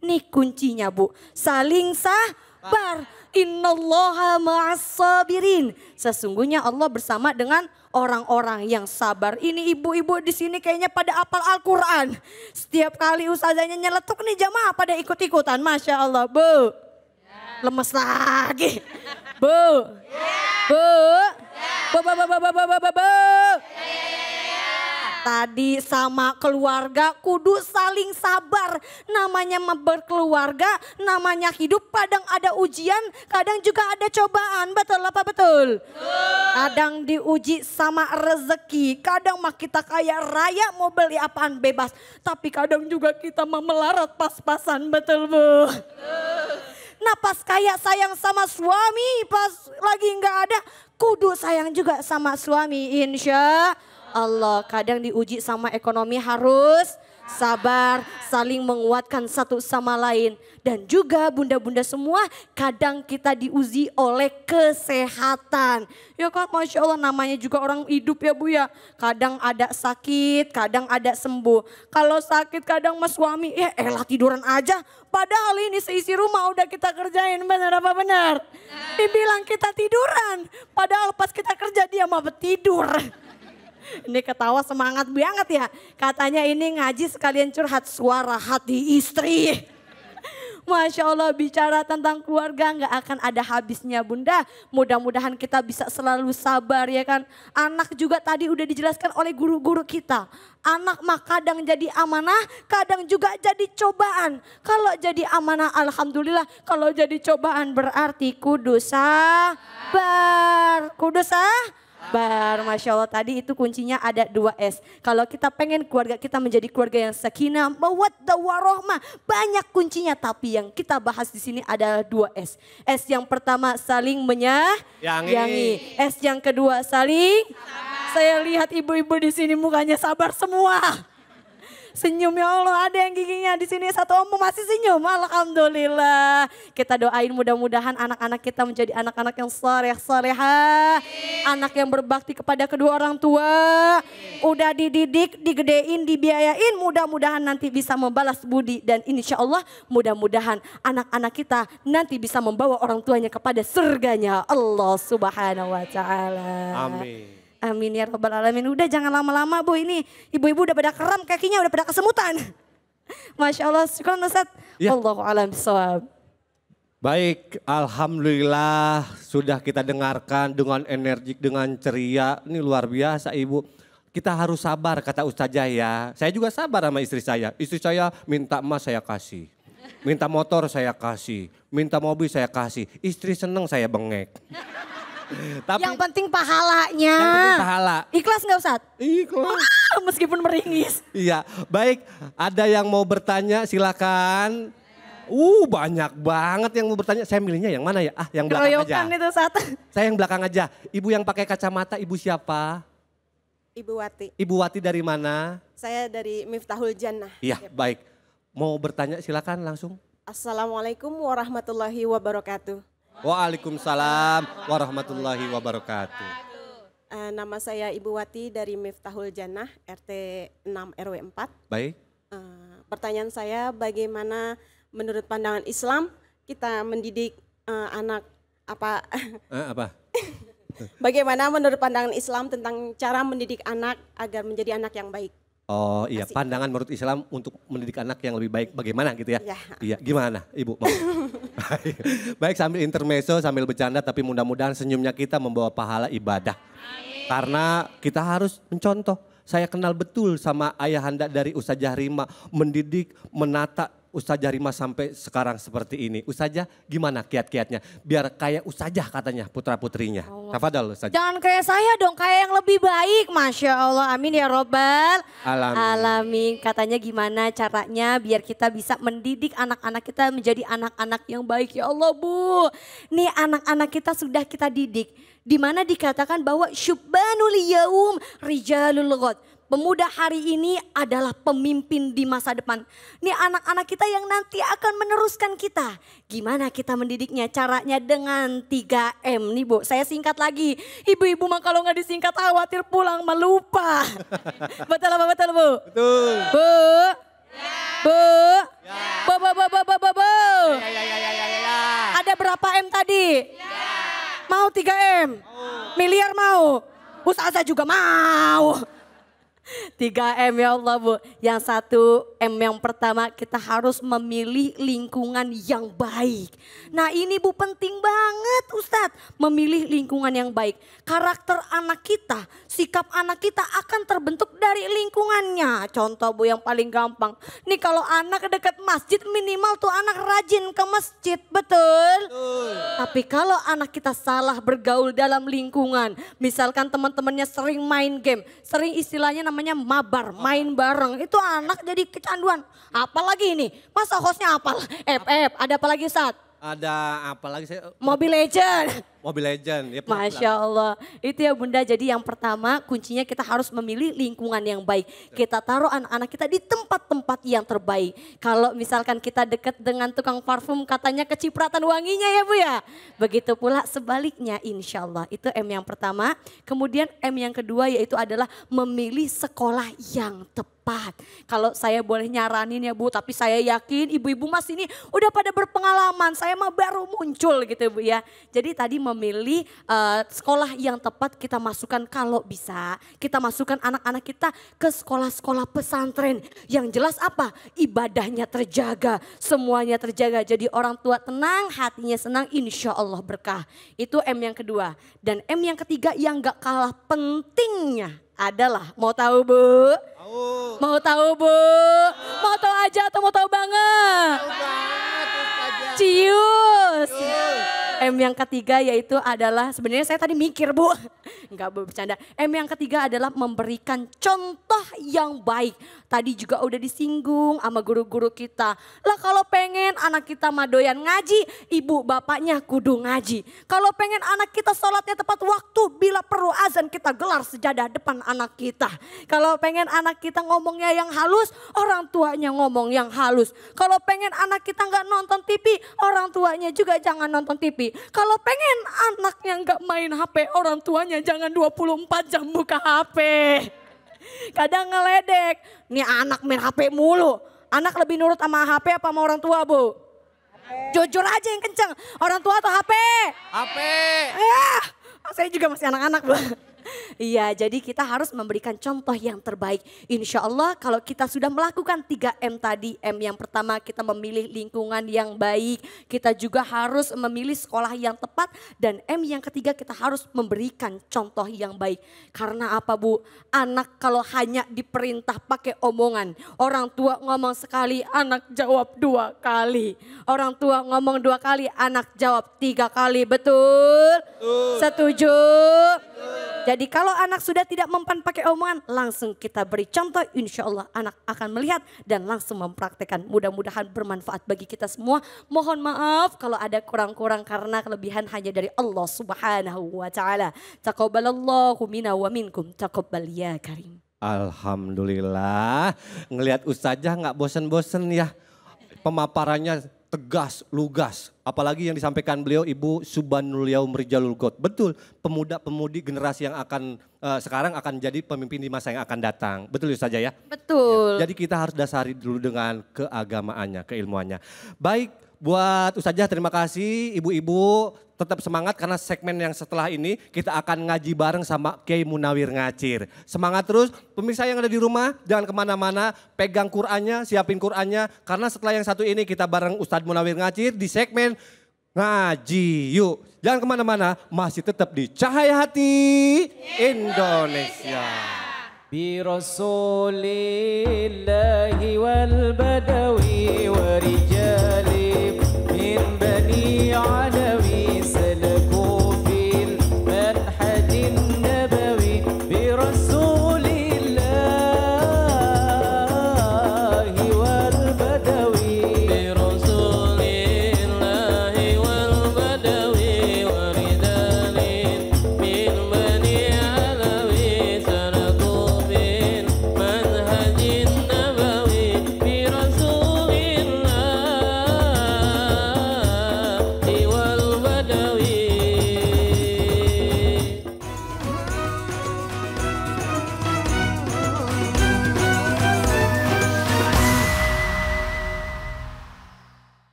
Nih kuncinya Bu, saling sabar. Innallaha ma'as sabirin. Sesungguhnya Allah bersama dengan orang-orang yang sabar. Ini ibu-ibu di sini kayaknya pada apal Al-Quran. Setiap kali ustazahnya nyeletuk nih jamaah pada ikut-ikutan. Masya Allah, Bu. Lemes lagi. Bu. Bu. Bu, bu, bu, bu, bu, bu, bu, bu, bu. Tadi sama keluarga kudu saling sabar. Namanya berkeluarga, namanya hidup kadang ada ujian, kadang juga ada cobaan. Betul apa betul? Kadang diuji sama rezeki, kadang mah kita kaya raya mau beli apaan bebas. Tapi kadang juga kita mah melarat pas-pasan, betul bu? Nah pas kayak sayang sama suami, pas lagi nggak ada, kudu sayang juga sama suami, insya Allah. Kadang diuji sama ekonomi harus sabar, saling menguatkan satu sama lain. Dan juga bunda-bunda semua kadang kita diuji oleh kesehatan. Ya kan Masya Allah namanya juga orang hidup ya Bu ya. Kadang ada sakit, kadang ada sembuh. Kalau sakit kadang mas suami, ya elah tiduran aja. Padahal ini seisi rumah udah kita kerjain, benar apa benar? Dibilang kita tiduran, padahal pas kita kerja dia mau tidur. Ini ketawa semangat banget ya. Katanya ini ngaji sekalian curhat suara hati istri. Masya Allah bicara tentang keluarga nggak akan ada habisnya bunda. Mudah-mudahan kita bisa selalu sabar ya kan. Anak juga tadi udah dijelaskan oleh guru-guru kita. Anak mah kadang jadi amanah, kadang juga jadi cobaan. Kalau jadi amanah Alhamdulillah. Kalau jadi cobaan berarti kudu sabar. Kudu sabar. Bar, Masya Allah tadi itu kuncinya ada dua S. Kalau kita pengen keluarga kita menjadi keluarga yang sakinah, mawaddah warohmah. Banyak kuncinya tapi yang kita bahas di sini adalah dua S. S yang pertama saling menyayangi. S yang kedua saling. Saya lihat ibu-ibu di sini mukanya sabar semua. Senyum ya Allah, ada yang giginya di sini satu omong masih senyum. Alhamdulillah. Kita doain mudah-mudahan anak-anak kita menjadi anak-anak yang soleh soleha. Anak yang berbakti kepada kedua orang tua. Udah dididik, digedein, dibiayain. Mudah-mudahan nanti bisa membalas budi. Dan insya Allah mudah-mudahan anak-anak kita nanti bisa membawa orang tuanya kepada surganya Allah subhanahu wa ta'ala. Amin. Amin ya robbal alamin. Udah jangan lama-lama bu ini ibu-ibu udah pada keram kakinya udah pada kesemutan. Masya Allah, syukur Ustaz. Ya. Allahu alam bisawab. Baik, Alhamdulillah sudah kita dengarkan dengan energik, dengan ceria. Ini luar biasa Ibu. Kita harus sabar kata Ustazah ya. Saya juga sabar sama istri saya. Istri saya minta emas saya kasih. Minta motor saya kasih. Minta mobil saya kasih. Istri seneng saya bengek. Tapi Yang penting pahalanya. Yang penting pahala. Ikhlas nggak Ustaz? Ikhlas. Ah, Meskipun meringis. Iya, baik. Ada yang mau bertanya silakan. Uh, banyak banget yang mau bertanya. Saya milihnya yang mana ya? Ah, yang belakang aja. Keroyokan itu Ustaz. Saya yang belakang aja. Ibu yang pakai kacamata, ibu siapa? Ibu Wati, Ibu Wati dari mana? saya dari Miftahul Jannah. Iya, baik. Mau bertanya silakan langsung. Assalamualaikum warahmatullahi wabarakatuh. Waalaikumsalam warahmatullahi wabarakatuh. Eh, nama saya Ibu Wati dari Miftahul Jannah, RT 6 RW 4. Baik. Eh, pertanyaan saya bagaimana menurut pandangan Islam kita mendidik eh, anak apa Eh, apa? bagaimana menurut pandangan Islam tentang cara mendidik anak agar menjadi anak yang baik? Oh iya, pandangan menurut Islam untuk mendidik anak yang lebih baik bagaimana gitu ya? Iya. Iya, gimana Ibu? Mau? baik sambil intermezzo, sambil bercanda tapi mudah-mudahan senyumnya kita membawa pahala ibadah. Karena kita harus mencontoh. Saya kenal betul sama ayahanda dari Ustazah Rima mendidik, menata Ustazah Rima sampai sekarang seperti ini. Ustazah gimana kiat-kiatnya? Biar kayak Ustazah katanya putra-putrinya. Tafadhol Ustazah. Jangan kayak saya dong, kayak yang lebih baik. Masya Allah, amin ya robbal. Alamin. Alamin. Katanya gimana caranya biar kita bisa mendidik anak-anak kita menjadi anak-anak yang baik. Ya Allah Bu, nih anak-anak kita sudah kita didik. Di mana dikatakan bahwa syubbanul yaum rijalul ghad. Pemuda hari ini adalah pemimpin di masa depan. Nih anak-anak kita yang nanti akan meneruskan kita. Gimana kita mendidiknya? Caranya dengan 3M nih Bu. Saya singkat lagi. Ibu-ibu mah kalau nggak disingkat khawatir pulang melupa. betul apa betul Bu? Betul. Bu. Bu. Bu, bu, bu, bu, bu, bu, bu. Ada berapa M tadi? Mau 3 M? Miliar mau? Ustazah juga mau. 3 M ya Allah Bu. Yang satu M yang pertama kita harus memilih lingkungan yang baik. Nah ini Bu penting banget Ustadz. Memilih lingkungan yang baik. Karakter anak kita, sikap anak kita akan terbentuk dari lingkungannya. Contoh Bu yang paling gampang. Nih kalau anak dekat masjid minimal tuh anak rajin ke masjid. Betul? Tapi kalau anak kita salah bergaul dalam lingkungan. Misalkan teman-temannya sering main game. Sering istilahnya namanya mabar, main bareng. Itu anak jadi kecanduan. Apalagi ini, masa hostnya apal? F, F, ada apa lagi saat? Ada apa lagi saya? Mobile Legend. Mobile Legend. Ya. Masya Allah. Itu ya bunda, jadi yang pertama kuncinya kita harus memilih lingkungan yang baik. Kita taruh anak-anak kita di tempat-tempat yang terbaik. Kalau misalkan kita dekat dengan tukang parfum katanya kecipratan wanginya ya Bu ya. Begitu pula sebaliknya insya Allah. Itu M yang pertama. Kemudian M yang kedua yaitu adalah memilih sekolah yang tepat. Kalau saya boleh nyaranin ya Bu, tapi saya yakin ibu-ibu mas ini udah pada berpengalaman. Saya mah baru muncul gitu Bu ya. Jadi tadi memilih eh, sekolah yang tepat kita masukkan kalau bisa. Kita masukkan anak-anak kita ke sekolah-sekolah pesantren. Yang jelas apa? Ibadahnya terjaga, semuanya terjaga. Jadi orang tua tenang, hatinya senang, insya Allah berkah. Itu M yang kedua. Dan M yang ketiga yang gak kalah pentingnya adalah mau tahu Bu? Mau tahu Bu? Mau tahu aja atau mau tahu banget? Cius. M yang ketiga yaitu adalah sebenarnya saya tadi mikir Bu. Enggak Bu bercanda. M yang ketiga adalah memberikan contoh yang baik. Tadi juga udah disinggung sama guru-guru kita. Lah kalau pengen anak kita madoyan ngaji, ibu bapaknya kudu ngaji. Kalau pengen anak kita sholatnya tepat waktu, bila perlu azan kita gelar sejadah depan anak kita. Kalau pengen anak kita ngomongnya yang halus, orang tuanya ngomong yang halus. Kalau pengen anak kita nggak nonton TV, orang tuanya juga jangan nonton TV. Kalau pengen anaknya nggak main HP, orang tuanya jangan 24 jam buka HP. Kadang ngeledek, nih anak main HP mulu. Anak lebih nurut sama HP apa sama orang tua bu? Jujur aja yang kenceng, orang tua atau HP? HP. Ya, saya juga masih anak-anak bu. Iya, jadi kita harus memberikan contoh yang terbaik. Insya Allah kalau kita sudah melakukan 3M tadi, M yang pertama kita memilih lingkungan yang baik, kita juga harus memilih sekolah yang tepat, dan M yang ketiga kita harus memberikan contoh yang baik. Karena apa Bu? Anak kalau hanya diperintah pakai omongan, orang tua ngomong sekali, anak jawab dua kali. Orang tua ngomong dua kali, anak jawab tiga kali, betul? Setuju? Jadi kalau anak sudah tidak mempan pakai omongan, langsung kita beri contoh, insya Allah anak akan melihat dan langsung mempraktekkan. Mudah-mudahan bermanfaat bagi kita semua. Mohon maaf kalau ada kurang-kurang karena kelebihan hanya dari Allah subhanahu wa ta'ala. Taqabbalallahu minna wa minkum, taqabbal ya karim. Alhamdulillah. Ngelihat Ustazah nggak bosen-bosen ya. Pemaparannya tegas, lugas. Apalagi yang disampaikan beliau Ibu Subhanul Yaum Rijalul God. Betul, pemuda-pemudi generasi yang akan eh, sekarang akan jadi pemimpin di masa yang akan datang. Betul Ustazah ya? Betul. Jadi kita harus dasari dulu dengan keagamaannya, keilmuannya. Baik, Buat Ustazah terima kasih, ibu-ibu tetap semangat karena segmen yang setelah ini kita akan ngaji bareng sama Kiai Munawir Ngacir. Semangat terus, pemirsa yang ada di rumah jangan kemana-mana, pegang Qurannya, siapin Qurannya. Karena setelah yang satu ini kita bareng Ustadz Munawir Ngacir di segmen ngaji yuk. Jangan kemana-mana, masih tetap di Cahaya Hati Indonesia. برسول الله والبدوي ورجال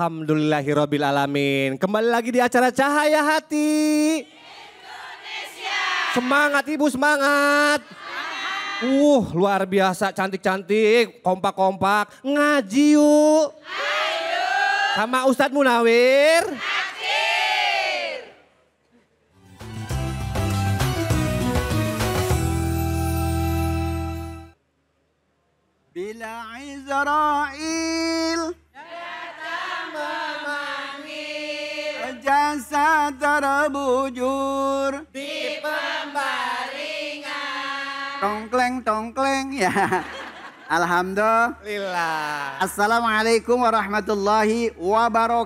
Alhamdulillahirabbil alamin. Kembali lagi di acara Cahaya Hati. Semangat Ibu, semangat. Uh, luar biasa cantik-cantik, kompak-kompak. Ngaji yuk. Sama Ustadz Munawir. Bila Israel jasa terbujur di pembaringan. Tongkleng tongkleng ya. Alhamdulillah. Assalamualaikum warahmatullahi wabarakatuh.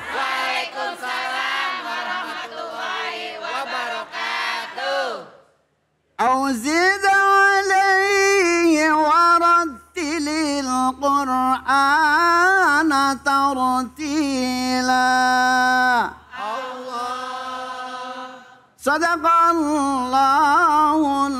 Waalaikumsalam warahmatullahi wabarakatuh. Auzid alaihi warattilil Qur'an. Sadaqallahul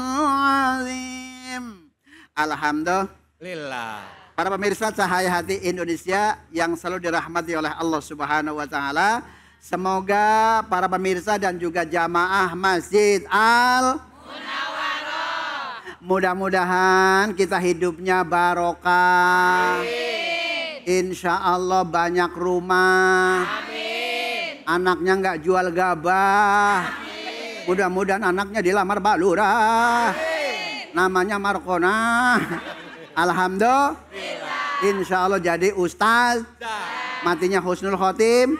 azim. Alhamdulillah. Para pemirsa Cahaya Hati Indonesia yang selalu dirahmati oleh Allah Subhanahu wa taala, semoga para pemirsa dan juga jamaah Masjid Al Mudah-mudahan kita hidupnya barokah. Insya Allah banyak rumah. Amin. Anaknya nggak jual gabah. Amin. Mudah-mudahan anaknya dilamar Pak Lurah. Namanya Markona. Alhamdulillah. Insya Allah jadi ustaz. Matinya Husnul Khotim.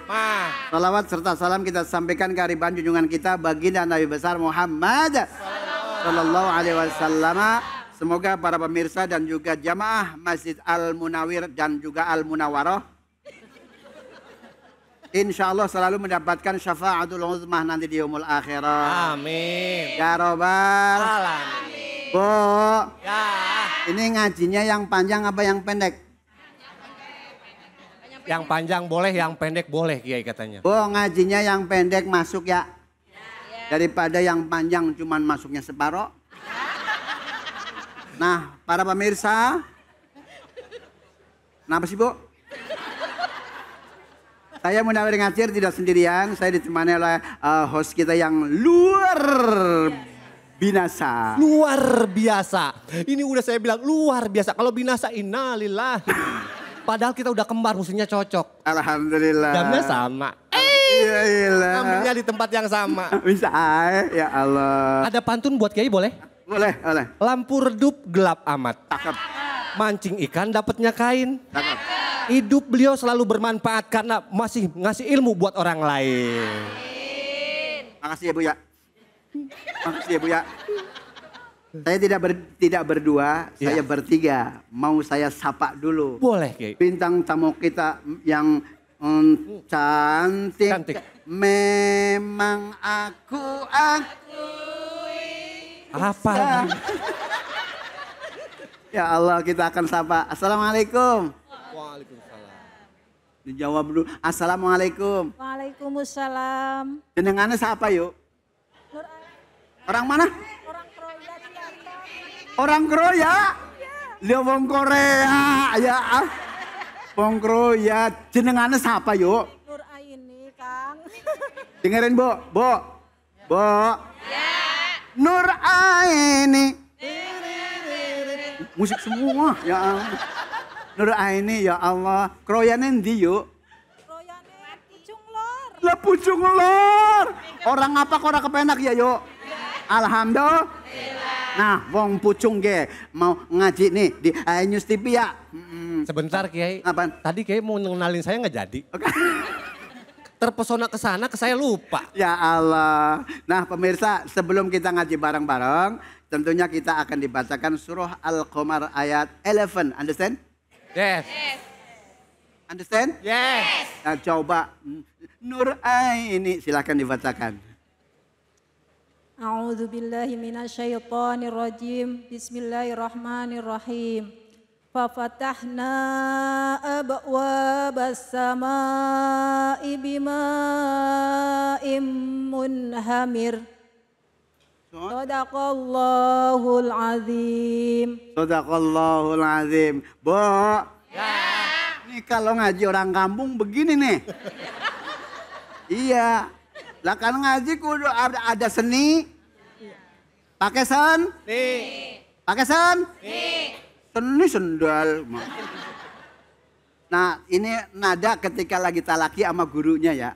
Salawat serta salam kita sampaikan ke hariban junjungan kita baginda Nabi besar Muhammad Sallallahu Alaihi Wasallam. Semoga para pemirsa dan juga jamaah Masjid Al Munawir dan juga Al Munawaroh Insya Allah selalu mendapatkan syafaatul uzmah nanti di umul akhirat. Amin. Ya robbal. Alamin. Bu, Ya. ini ngajinya yang panjang apa yang pendek? Yang panjang boleh, yang pendek boleh Kiai katanya. Bu, ngajinya yang pendek masuk ya. Daripada yang panjang cuman masuknya separoh. Nah, para pemirsa. Kenapa sih, Bu? Saya Munawir Ngacir tidak sendirian, saya ditemani oleh eh, host kita yang luar binasa. Luar biasa. Ini udah saya bilang luar biasa. Kalau binasa innalillah. Padahal kita udah kembar musuhnya cocok. Alhamdulillah. Jamnya sama. Iya, iya. Di tempat yang sama. Bisa, ya Allah. Ada pantun buat Kiai boleh? Boleh, boleh. Lampu redup gelap amat. Cakep, Mancing ikan dapatnya kain. cakep. Hidup beliau selalu bermanfaat karena masih ngasih ilmu buat orang lain. Makasih ya Bu ya. Makasih ya Bu ya. Saya tidak ber, tidak berdua, Ya. saya bertiga. Mau saya sapa dulu. Boleh Kiai. Bintang tamu kita yang mm, cantik. Cantik. Memang aku aku. Apa? Ya Allah kita akan sapa. Assalamualaikum. Dijawab dulu. Assalamualaikum. Waalaikumsalam. Jenengannya siapa yuk? Orang mana? Orang Korea. Dia wong Korea. Ya. ah. Wong kroyat. Jenengane siapa yuk? Nur Aini, Kang. Dengerin Bu, Bu. Bu. Nur Aini. Musik semua, ya Allah. Nur Aini, ya Allah. Kroyane ndi yuk? Lah pucung lor. Orang apa kok ora kepenak ya yuk? Alhamdulillah. Nah, wong pucung ge mau ngaji nih di iNews TV ya. Sebentar Kiai. Apaan? Tadi Kiai mau ngenalin saya nggak jadi. Terpesona ke sana, ke saya lupa. Ya Allah. Nah pemirsa sebelum kita ngaji bareng-bareng. Tentunya kita akan dibacakan surah Al-Qamar ayat 11. Understand? Yes. Understand? Yes. Nah, coba Nur Aini silakan dibacakan. A'udzu billahi minasyaitonir rajim. Bismillahirrahmanirrahim. Fafatahna abwabas samaa'i bima'im munhamir. Sadaqallahul azim. Sadaqallahul azim. Bo. Ini kalau ngaji orang kampung begini nih. iya. Lah kan ngaji kudu ada, ada seni. Pakai sen? Pakai sen? Seni sendal. Nah ini nada ketika lagi talaki sama gurunya ya.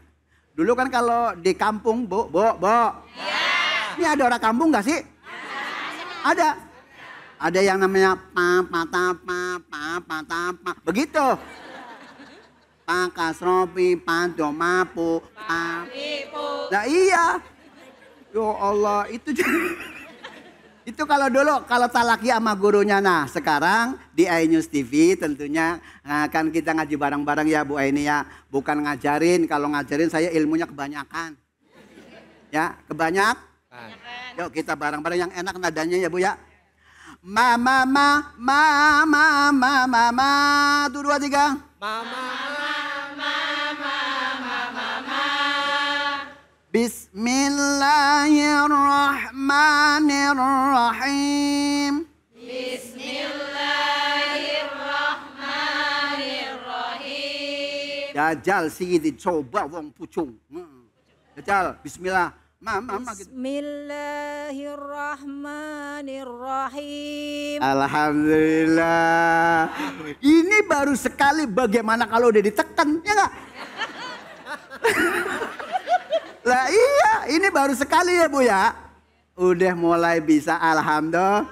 Dulu kan kalau di kampung, Bo, Bo, Bo. Ini ada orang kampung gak sih? Ada. Ada yang namanya pa pa ta pa pa pa ta pa. Begitu. Pa kasropi pa domapu pa. Nah iya. Ya Allah itu itu kalau dulu kalau talaki sama gurunya nah sekarang di iNews TV tentunya akan kita ngaji bareng-bareng ya Bu Aini ya bukan ngajarin kalau ngajarin saya ilmunya kebanyakan ya kebanyak Yuk kita bareng-bareng yang enak nadanya ya Bu ya. Ma ma ma ma ma ma ma ma tuh dua tiga. Ma ma ma ma ma ma ma ma. Bismillahirrahmanirrahim. Bismillahirrahmanirrahim. Dajjal sih dicoba wong pucung. Dajjal, bismillah. Mama gitu. Bismillahirrahmanirrahim. Alhamdulillah. Ini baru sekali bagaimana kalau udah ditekan, ya nggak? lah iya, ini baru sekali ya Bu ya. Udah mulai bisa, alhamdulillah.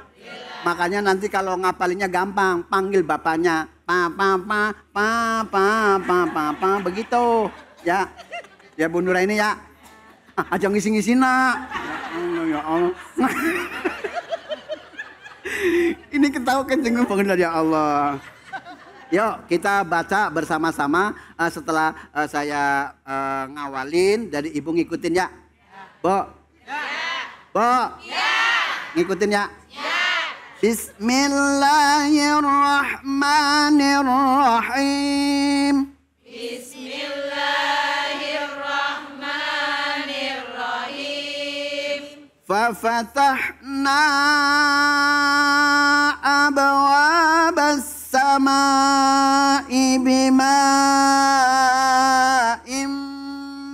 Makanya nanti kalau ngapalinnya gampang, panggil bapaknya. Pa pa pa pa pa pa pa, pa begitu. Ya. Ya Bu Nura ini ya. Aja ngisi-ngisi nak. Ya Allah. Ini ketawa kenceng banget ya Allah. Yuk kita baca bersama-sama eh, setelah eh, saya eh, ngawalin dari ibu ngikutin ya. Bo. Bo. Ngikutin ya. Bismillahirrahmanirrahim. Bismillahirrahmanirrahim. ففتحنا أبواب السماء بماء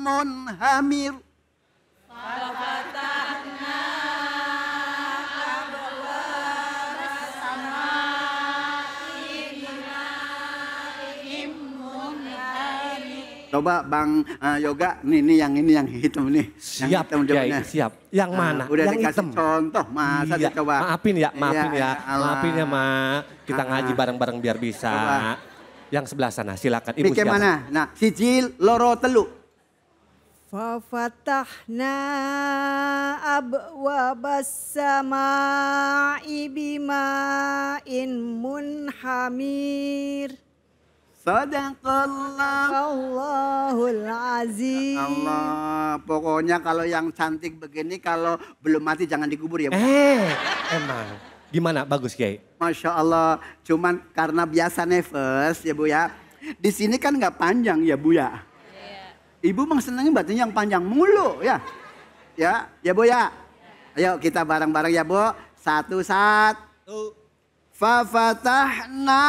منهمر. Coba Bang eh, Yoga, nih, nih yang ini yang hitam nih. Yang Siap, hitam Kiai, jawabnya. siap. Yang Ah, mana? Udah Yang dikasih hitam. contoh, masa Iya, dicoba. Maafin ya, maafin Iya, ya. Allah. Maafin ya, Mak. Kita Ah, ngaji ah. bareng-bareng biar bisa. Coba. Yang sebelah sana, silakan. Ibu Ini kayak siapa? mana? Nah, sijil loro telu. Fafatahna abwabas sama'i bima'in munhamir. Sadaqallah. Allahul azim. Allah, pokoknya kalau yang cantik begini kalau belum mati jangan dikubur ya. Bu. Eh, emang. Gimana? Bagus, Kiai. Masya Allah, cuman karena biasa nefes ya Bu ya. Di sini kan nggak panjang ya Bu ya. Ibu mah senangnya batunya yang panjang mulu ya. Ya, ya Bu ya. Ayo kita bareng-bareng ya Bu. Satu saat. Fafatahna.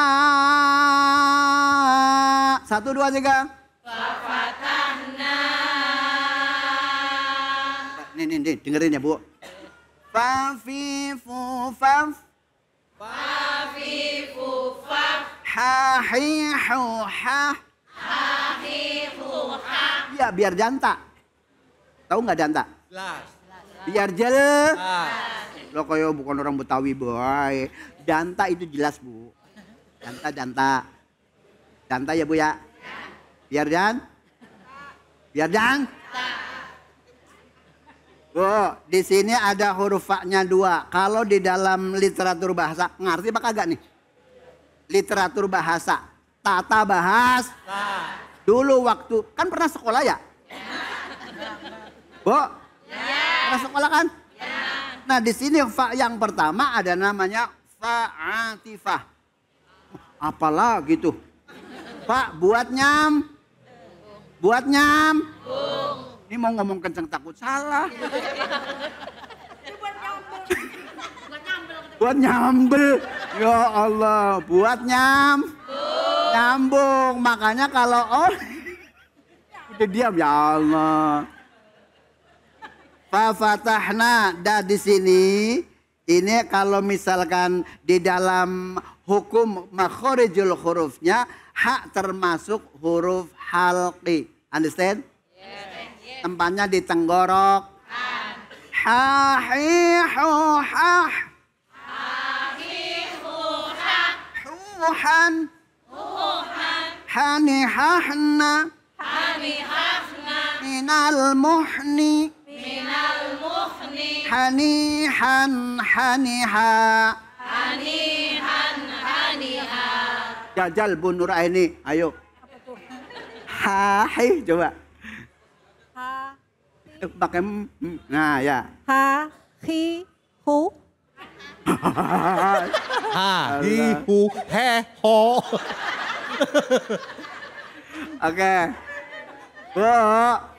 Satu, dua, tiga. Fafatahna. Nih, nih, nih, dengerin ya Bu. Fafifu faf. Fafifu faf. Hahihu hah. Hahihu ha Ya, biar jantak. Tahu nggak jantak? Jelas. Biar jelas. Lo kayak bukan orang Betawi boy. Danta itu jelas bu. Danta, danta. Danta ya bu ya. Biar dan. Biar dan. Bu, di sini ada huruf fa-nya dua. Kalau di dalam literatur bahasa, ngerti apa kagak nih? Literatur bahasa, tata bahas. Dulu waktu, kan pernah sekolah ya? Bu, pernah sekolah kan? Nah di sini fa yang pertama ada namanya fa'atifah. Apalah gitu. Pak buat nyam. Buat nyam. Ini mau ngomong kenceng takut salah. buat nyambel. Ya Allah, buat nyam. Nyambung. Makanya kalau oh udah diam ya Allah. Fafatahna dah di sini ini kalau misalkan di dalam hukum makhorijul hurufnya hak termasuk huruf halqi. Understand? Tempatnya di tenggorok. Ha hi hu ha. Huhan. Hani hahna. Minal muhni. Hanihan haniha. Jajal Bu Nur Aini, ayo. Hai, coba. Ha, Eh, Pakai nah ya. ha, hi, hu. Ha, hi, hu, he, ho. Oke. Bu.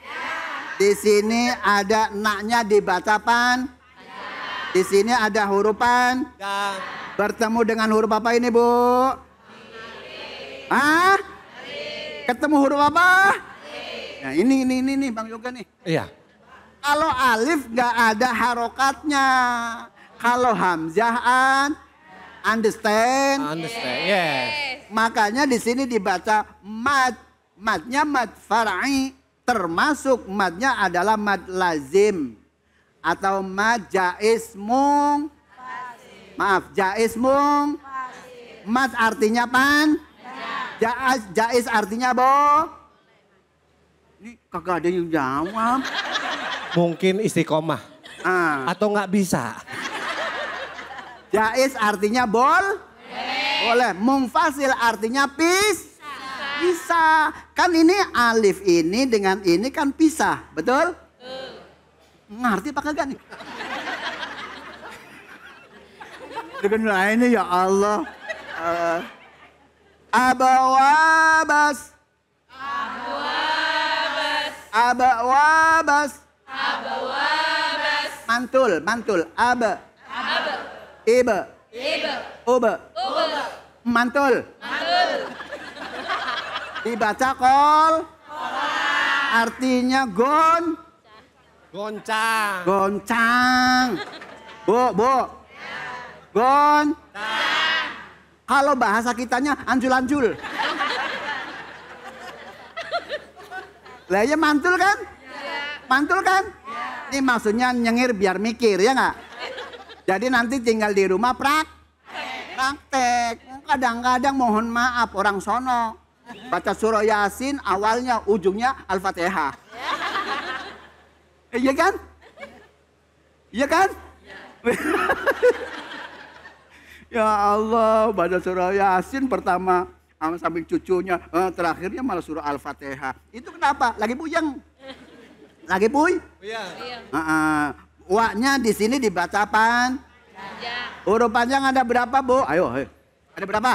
Di sini ada naknya dibaca pan. Di sini ada hurupan. Bertemu dengan huruf apa ini, Bu? Hah? Ketemu huruf apa? Nah, ini ini ini nih Bang Yoga nih. Iya. Kalau alif nggak ada harokatnya. Kalau hamzahan, understand? Understand, yes. Makanya di sini dibaca mad. Madnya mad far'i. Termasuk madnya adalah mad lazim. Atau mad jaiz mung. Maaf, jaiz mung. Mad artinya pan. Jaiz, jaiz artinya bo. Ini kagak ada yang jawab. Mungkin istiqomah. Ah. Atau nggak bisa. Jaiz artinya bol? Boleh. Mungfasil artinya pis? Bisa. Kan ini alif ini dengan ini kan pisah. Betul? Ngerti apa kagak nih? Dengan lainnya ya Allah. Eh, abawabas. Abawabas. Mantul, mantul. Aba. Iba. Uba. Mantul. Dibaca kol. Artinya gon. Goncang. Goncang. Bu, bu. Gon. Kalau bahasa kitanya anjul-anjul. Lah ya mantul kan? Mantul kan? Ini maksudnya nyengir biar mikir ya nggak? Jadi nanti tinggal di rumah prak. Praktek. Kadang-kadang mohon maaf orang sono. Baca surah Yasin awalnya ujungnya Al-Fatihah. Iya kan? Iya kan? ya Allah, baca surah Yasin pertama sama samping cucunya, eh, terakhirnya malah surah Al-Fatihah. Itu kenapa? Lagi puyeng. Lagi puy? Iya. Heeh. Waknya di sini dibaca apaan? Huruf panjang ada berapa, Bu? Ayo, ayo. Ada berapa?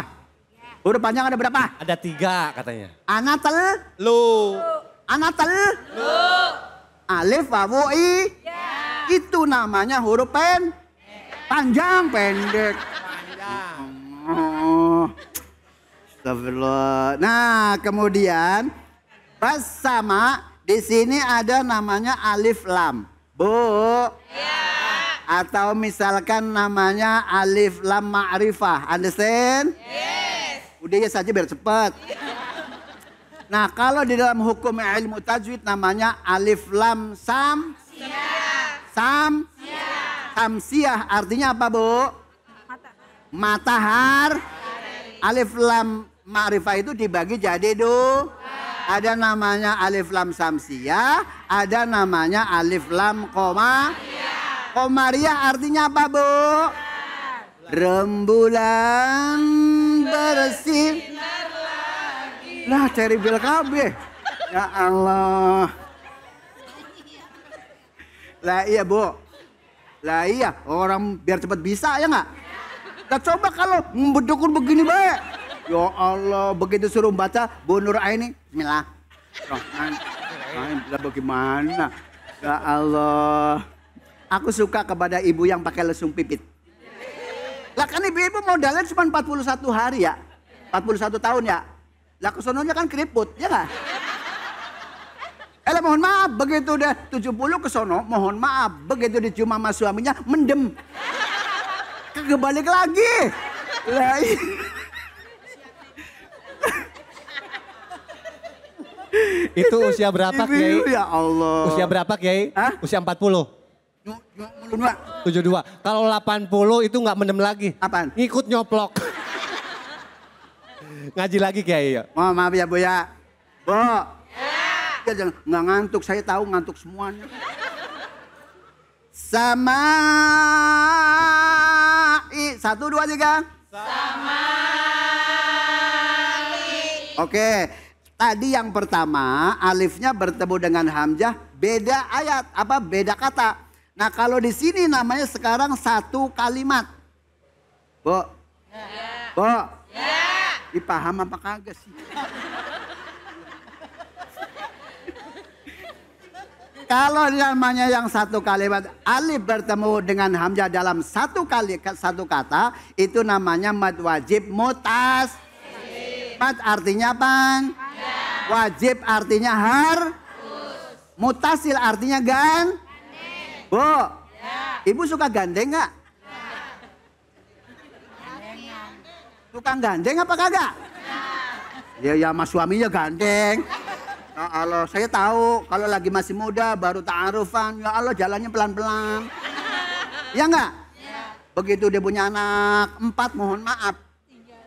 Huruf panjang ada berapa? Ada tiga katanya. Anatel, Lu. anatel. Alif, wawu, i. Itu namanya huruf pen. Panjang, pendek. Oh. Astagfirullah. Nah, kemudian bersama di sini ada namanya alif lam. Bu. Atau misalkan namanya alif lam ma'rifah. Understand? Yes. Udah ya saja biar cepat. Nah, kalau di dalam hukum ilmu tajwid namanya alif lam sam. Sam. Samsiah artinya apa, Bu? Matahar. Alif lam ma'rifah itu dibagi jadi dua. Ada namanya alif lam samsiah, ada namanya alif lam koma. Komariah artinya apa, Bu? Rembulan bersih. Lah cari bil kabeh. Ya Allah. Lah iya, Bu. Lah iya, orang biar cepat bisa ya nggak? Nah coba kalau bedukun begini baik. Ya Allah, begitu suruh baca Bu Nur Aini, Bismillah. Rahman, Rahim, lah bagaimana? Ya Allah. Aku suka kepada ibu yang pakai lesung pipit. Lah kan ibu-ibu modalnya cuma 41 hari ya. 41 tahun ya. Lah kesononya kan keriput, ya nggak? Eh mohon maaf, begitu udah 70 ke sono, mohon maaf, begitu dicium sama suaminya, mendem. Kagak balik lagi. Lah, iya. Itu usia berapa Kiai? Ya Allah. Usia berapa Kiai? Usia 40. 72. Kalau 80 itu nggak mendem lagi. Apaan? Ngikut nyoplok. Ngaji lagi Kiai ya. Mohon maaf ya Bu ya. Bu. Ya jangan nggak ngantuk, saya tahu ngantuk semuanya. Sama i satu dua tiga. Sama Oke, tadi yang pertama alifnya bertemu dengan hamzah beda ayat apa beda kata. Nah kalau di sini namanya sekarang satu kalimat. Bu, bu, dipaham apa kagak sih? Kalau namanya yang satu kalimat alif bertemu dengan hamzah dalam satu kali satu kata itu namanya mad wajib mutas. Mad artinya apa? Wajib artinya har. Mutasil artinya gan. Bu, ibu suka gandeng nggak? Suka gandeng apa kagak? Ya ya sama suaminya gandeng. Ya Allah, saya tahu kalau lagi masih muda baru ta'arufan, ya Allah jalannya pelan-pelan. Ya enggak? Begitu dia punya anak empat, mohon maaf.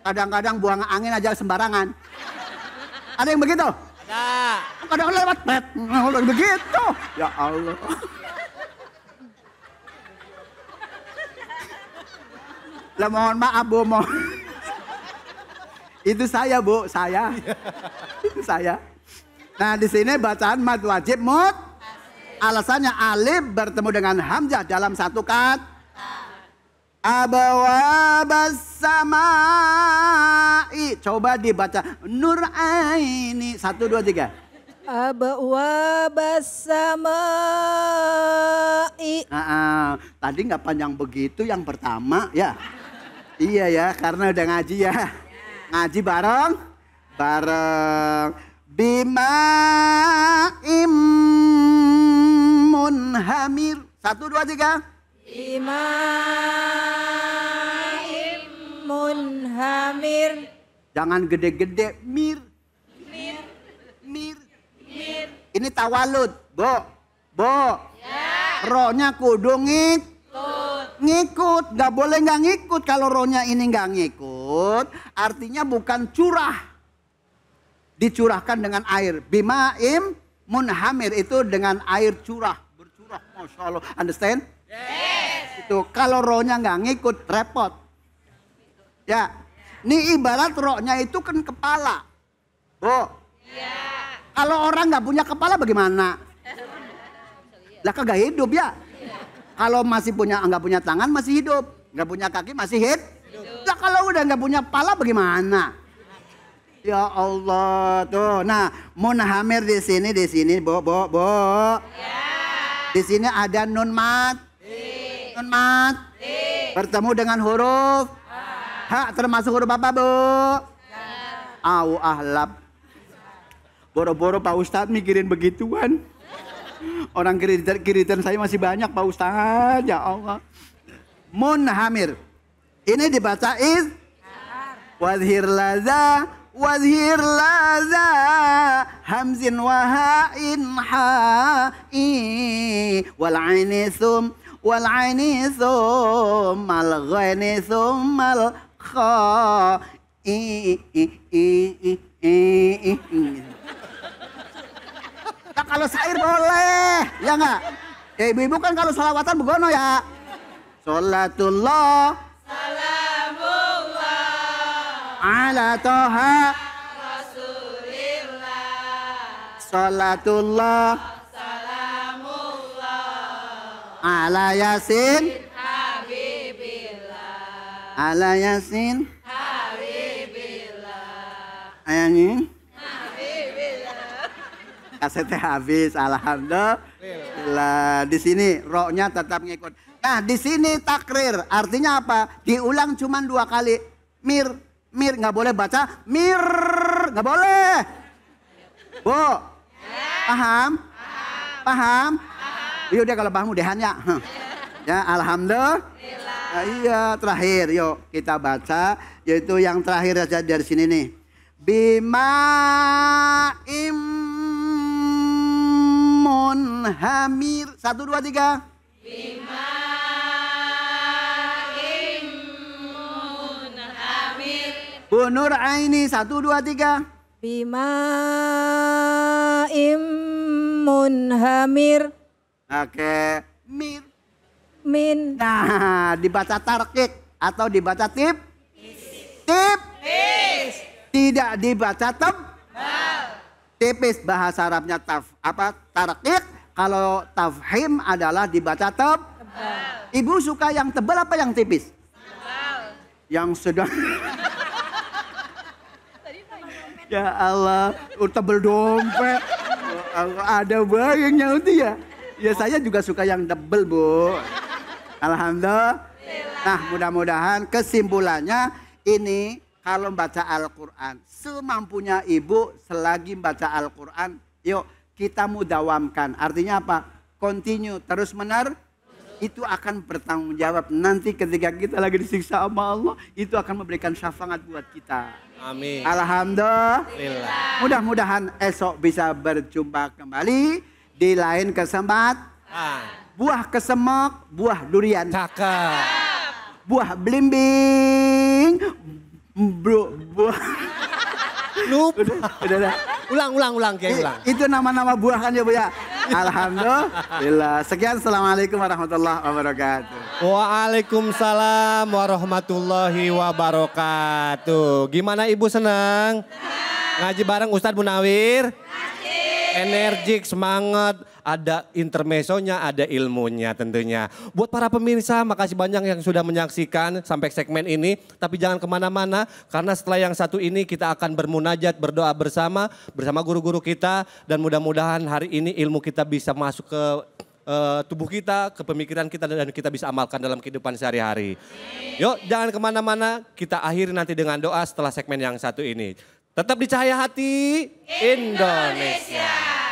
Kadang-kadang buang angin aja sembarangan. Ada yang begitu? Ada. Kadang lewat begitu. Ya Allah. Lah mohon maaf Bu, mohon. Itu saya Bu, saya. Itu saya. Nah di sini bacaan mad wajib mut. Alasannya alif bertemu dengan hamzah dalam satu kat. Abawabas samai. Coba dibaca. Nur aini. Satu, dua, tiga. Abwabas samai. Nah, ah, tadi nggak panjang begitu yang pertama ya. Iya ya, karena udah ngaji ya. Ngaji bareng, bareng. Bima munhamir. Satu, dua, tiga. Imaim munhamir. Jangan gede-gede, mir. Mir. Mir. Ini tawalud, Bo. Bo. Rohnya kudu ngik. Ngikut, nggak boleh nggak ngikut. Kalau rohnya ini nggak ngikut, artinya bukan curah. Dicurahkan dengan air. Bimaim munhamir itu dengan air curah. Bercurah, Masya Allah. Understand? Itu kalau rohnya nggak ngikut, repot. Ya, ini ibarat rohnya itu kan kepala. Bu, kalau orang nggak punya kepala bagaimana? Lah kagak hidup ya. Kalau masih punya nggak punya tangan masih hidup, nggak punya kaki masih hidup. Lah kalau udah nggak punya kepala bagaimana? Ya Allah tuh. Nah, munhamir di sini di sini, Bo, Bo, Bo. Di sini ada nun mat. Nun mat. Bertemu dengan huruf Ha, termasuk huruf apa, Bu? au ahlab. Boro-boro Pak Ustadz mikirin begituan. Orang kiritan, kiritan saya masih banyak Pak Ustadz, ya Allah. Munhamir. Ini dibaca is. Wadhir laza, wadhir laza, hamzin wahain ha'i, wal aini thum, wal aini thum, al ghaini thum, al kha, i, i, i, i, i, i, i. Nah, kalau syair boleh, ya enggak? Ya ibu-ibu kan kalau sholawatan begono ya. Sholatullah. Ala toha. Sholatullah. Ala yasin. Ala yasin. Ayani. Kasetnya habis, alhamdulillah. Di sini roknya tetap ngikut. Nah, di sini takrir artinya apa? Diulang cuma dua kali. Mir, mir nggak boleh baca mir, nggak boleh. Bu, paham? Paham? Yaudah kalau paham udahan ya. Alhamdulillah. Nah, iya, terakhir yuk kita baca yaitu yang terakhir aja dari sini nih. Bima hamir. Satu, dua, tiga. Bu Nur Aini. Satu, dua, tiga. Bima imun hamir Oke. Mir. min Nah, dibaca tarkik atau dibaca tip? Tip. Tidak dibaca teb. Tipis bahasa Arabnya taf apa tarkik. Kalau tafhim adalah dibaca teb. Ibu suka yang tebal apa yang tipis? Yang sedang. ya Allah, oh, tebel dompet. Ada bayangnya itu ya. Ya saya juga suka yang tebel bu. Alhamdulillah. Nah mudah-mudahan kesimpulannya ini kalau baca Al-Quran semampunya ibu selagi baca Al-Quran yuk kita mudawamkan. Artinya apa? Continue terus mener itu akan bertanggung jawab nanti ketika kita lagi disiksa sama Allah itu akan memberikan syafaat buat kita. Amin. Alhamdulillah. Alhamdulillah. Mudah-mudahan esok bisa berjumpa kembali di lain kesempatan. Buah kesemek, buah durian. Cakep. Buah belimbing. Bro, buah. Lupa. Udah, udah, udah. Ulang, ulang, ulang, Kiai, I- ulang. Itu nama-nama buah kan ya Bu ya? Alhamdulillah. Sekian, Assalamualaikum warahmatullahi wabarakatuh. Waalaikumsalam warahmatullahi wabarakatuh. Gimana Ibu senang? Ngaji bareng Ustadz Munawir? Energik, semangat, ada intermesonya, ada ilmunya tentunya. Buat para pemirsa, makasih banyak yang sudah menyaksikan sampai segmen ini. Tapi jangan ke mana-mana, karena setelah yang satu ini kita akan bermunajat, berdoa bersama, bersama guru-guru kita. Dan mudah-mudahan hari ini ilmu kita bisa masuk ke eh, tubuh kita, ke pemikiran kita dan kita bisa amalkan dalam kehidupan sehari-hari. Yuk jangan ke mana-mana, kita akhiri nanti dengan doa setelah segmen yang satu ini. Tetap di Cahaya Hati Indonesia.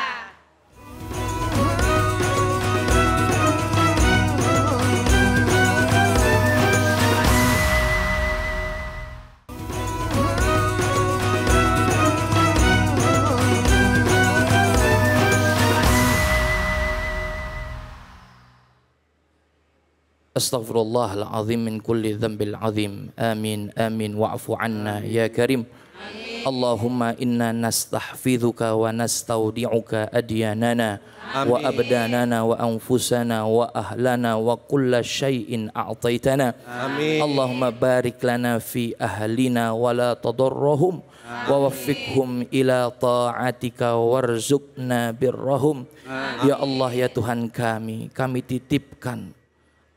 Astaghfirullahalazim min kulli dhanbil azim. Amin amin wa'fu anna ya karim. Allahumma inna nastahfiduka wa nastaudi'uka adyanana wa abdanana wa anfusana wa ahlana wa kulla syai'in a'taitana. Allahumma barik lana fi ahlina wa la tadarrahum wa waffiqhum ila ta'atika warzuqna birrahum. Amin. Ya Allah ya Tuhan kami, kami titipkan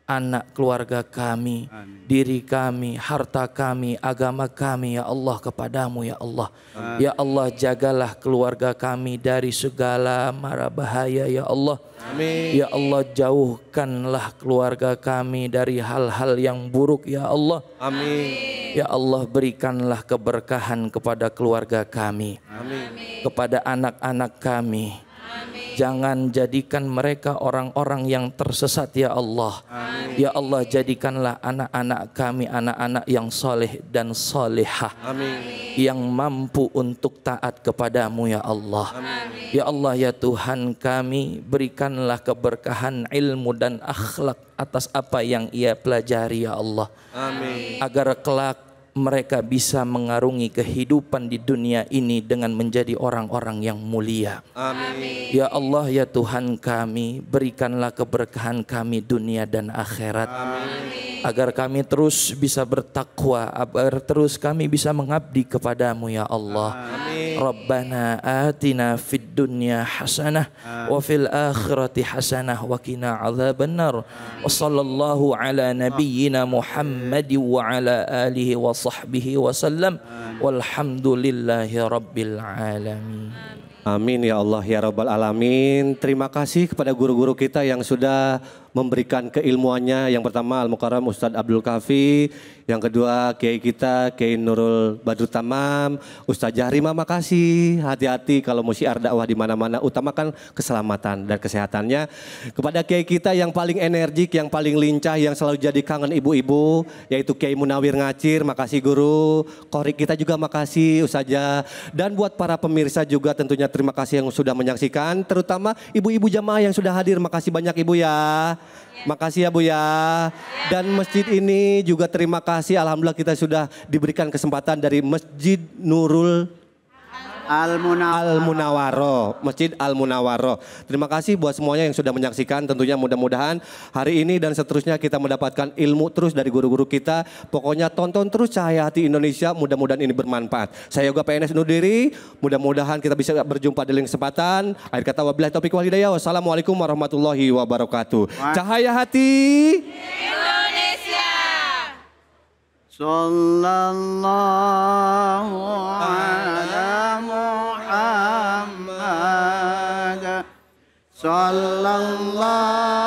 anak keluarga kami, diri kami, harta kami, agama kami ya Allah kepadamu ya Allah. Ya Allah jagalah keluarga kami dari segala mara bahaya ya Allah. Amin. Ya Allah jauhkanlah keluarga kami dari hal-hal yang buruk ya Allah. Amin. Ya Allah berikanlah keberkahan kepada keluarga kami. Kepada anak-anak kami. Jangan jadikan mereka orang-orang yang tersesat ya Allah. Ya Allah jadikanlah anak-anak kami anak-anak yang soleh dan solehah. Yang mampu untuk taat kepadamu ya Allah. Ya Allah ya Tuhan kami berikanlah keberkahan ilmu dan akhlak atas apa yang ia pelajari ya Allah. Amin. Agar kelak mereka bisa mengarungi kehidupan di dunia ini dengan menjadi orang-orang yang mulia. Amin. Ya Allah ya Tuhan kami berikanlah keberkahan kami dunia dan akhirat. Agar kami terus bisa bertakwa, agar terus kami bisa mengabdi kepadamu ya Allah. Rabbana atina fid dunya hasanah wa fil akhirati hasanah wa qina adzabannar. Wa sallallahu ala nabiyyina Muhammad wa ala alihi wa sahbihi wa sallam. Walhamdulillahi rabbil alamin. Amin ya Allah ya Rabbal Alamin. Terima kasih kepada guru-guru kita yang sudah memberikan keilmuannya. Yang pertama Al-Mukarram Ustadz Abdul Kafi. Yang kedua Kiai kita Kiai Nurul Badrut Tamam. Ustadz Jahrima makasih. Hati-hati kalau mau syiar dakwah di mana-mana. Utamakan keselamatan dan kesehatannya. Kepada Kiai kita yang paling energik, yang paling lincah, yang selalu jadi kangen ibu-ibu. Yaitu Kiai Munawir Ngacir. Makasih guru. Korik kita juga makasih Ustazah. Dan buat para pemirsa juga tentunya terima kasih yang sudah menyaksikan. Terutama ibu-ibu jamaah yang sudah hadir. Makasih banyak ibu ya. Makasih ya Bu ya. Dan masjid ini juga terima kasih. Alhamdulillah kita sudah diberikan kesempatan dari Masjid Nurul Al-Munawaro, Masjid Al-Munawaro. Terima kasih buat semuanya yang sudah menyaksikan. Tentunya mudah-mudahan hari ini dan seterusnya kita mendapatkan ilmu terus dari guru-guru kita. Pokoknya tonton terus Cahaya Hati Indonesia. Mudah-mudahan ini bermanfaat. Saya Yoga PNS undur diri. Mudah-mudahan kita bisa berjumpa di lain kesempatan. Akhir kata wabillahi taufiq wal hidayah. Wassalamualaikum warahmatullahi wabarakatuh. Cahaya Hati. Sallallahu ala Sallallahu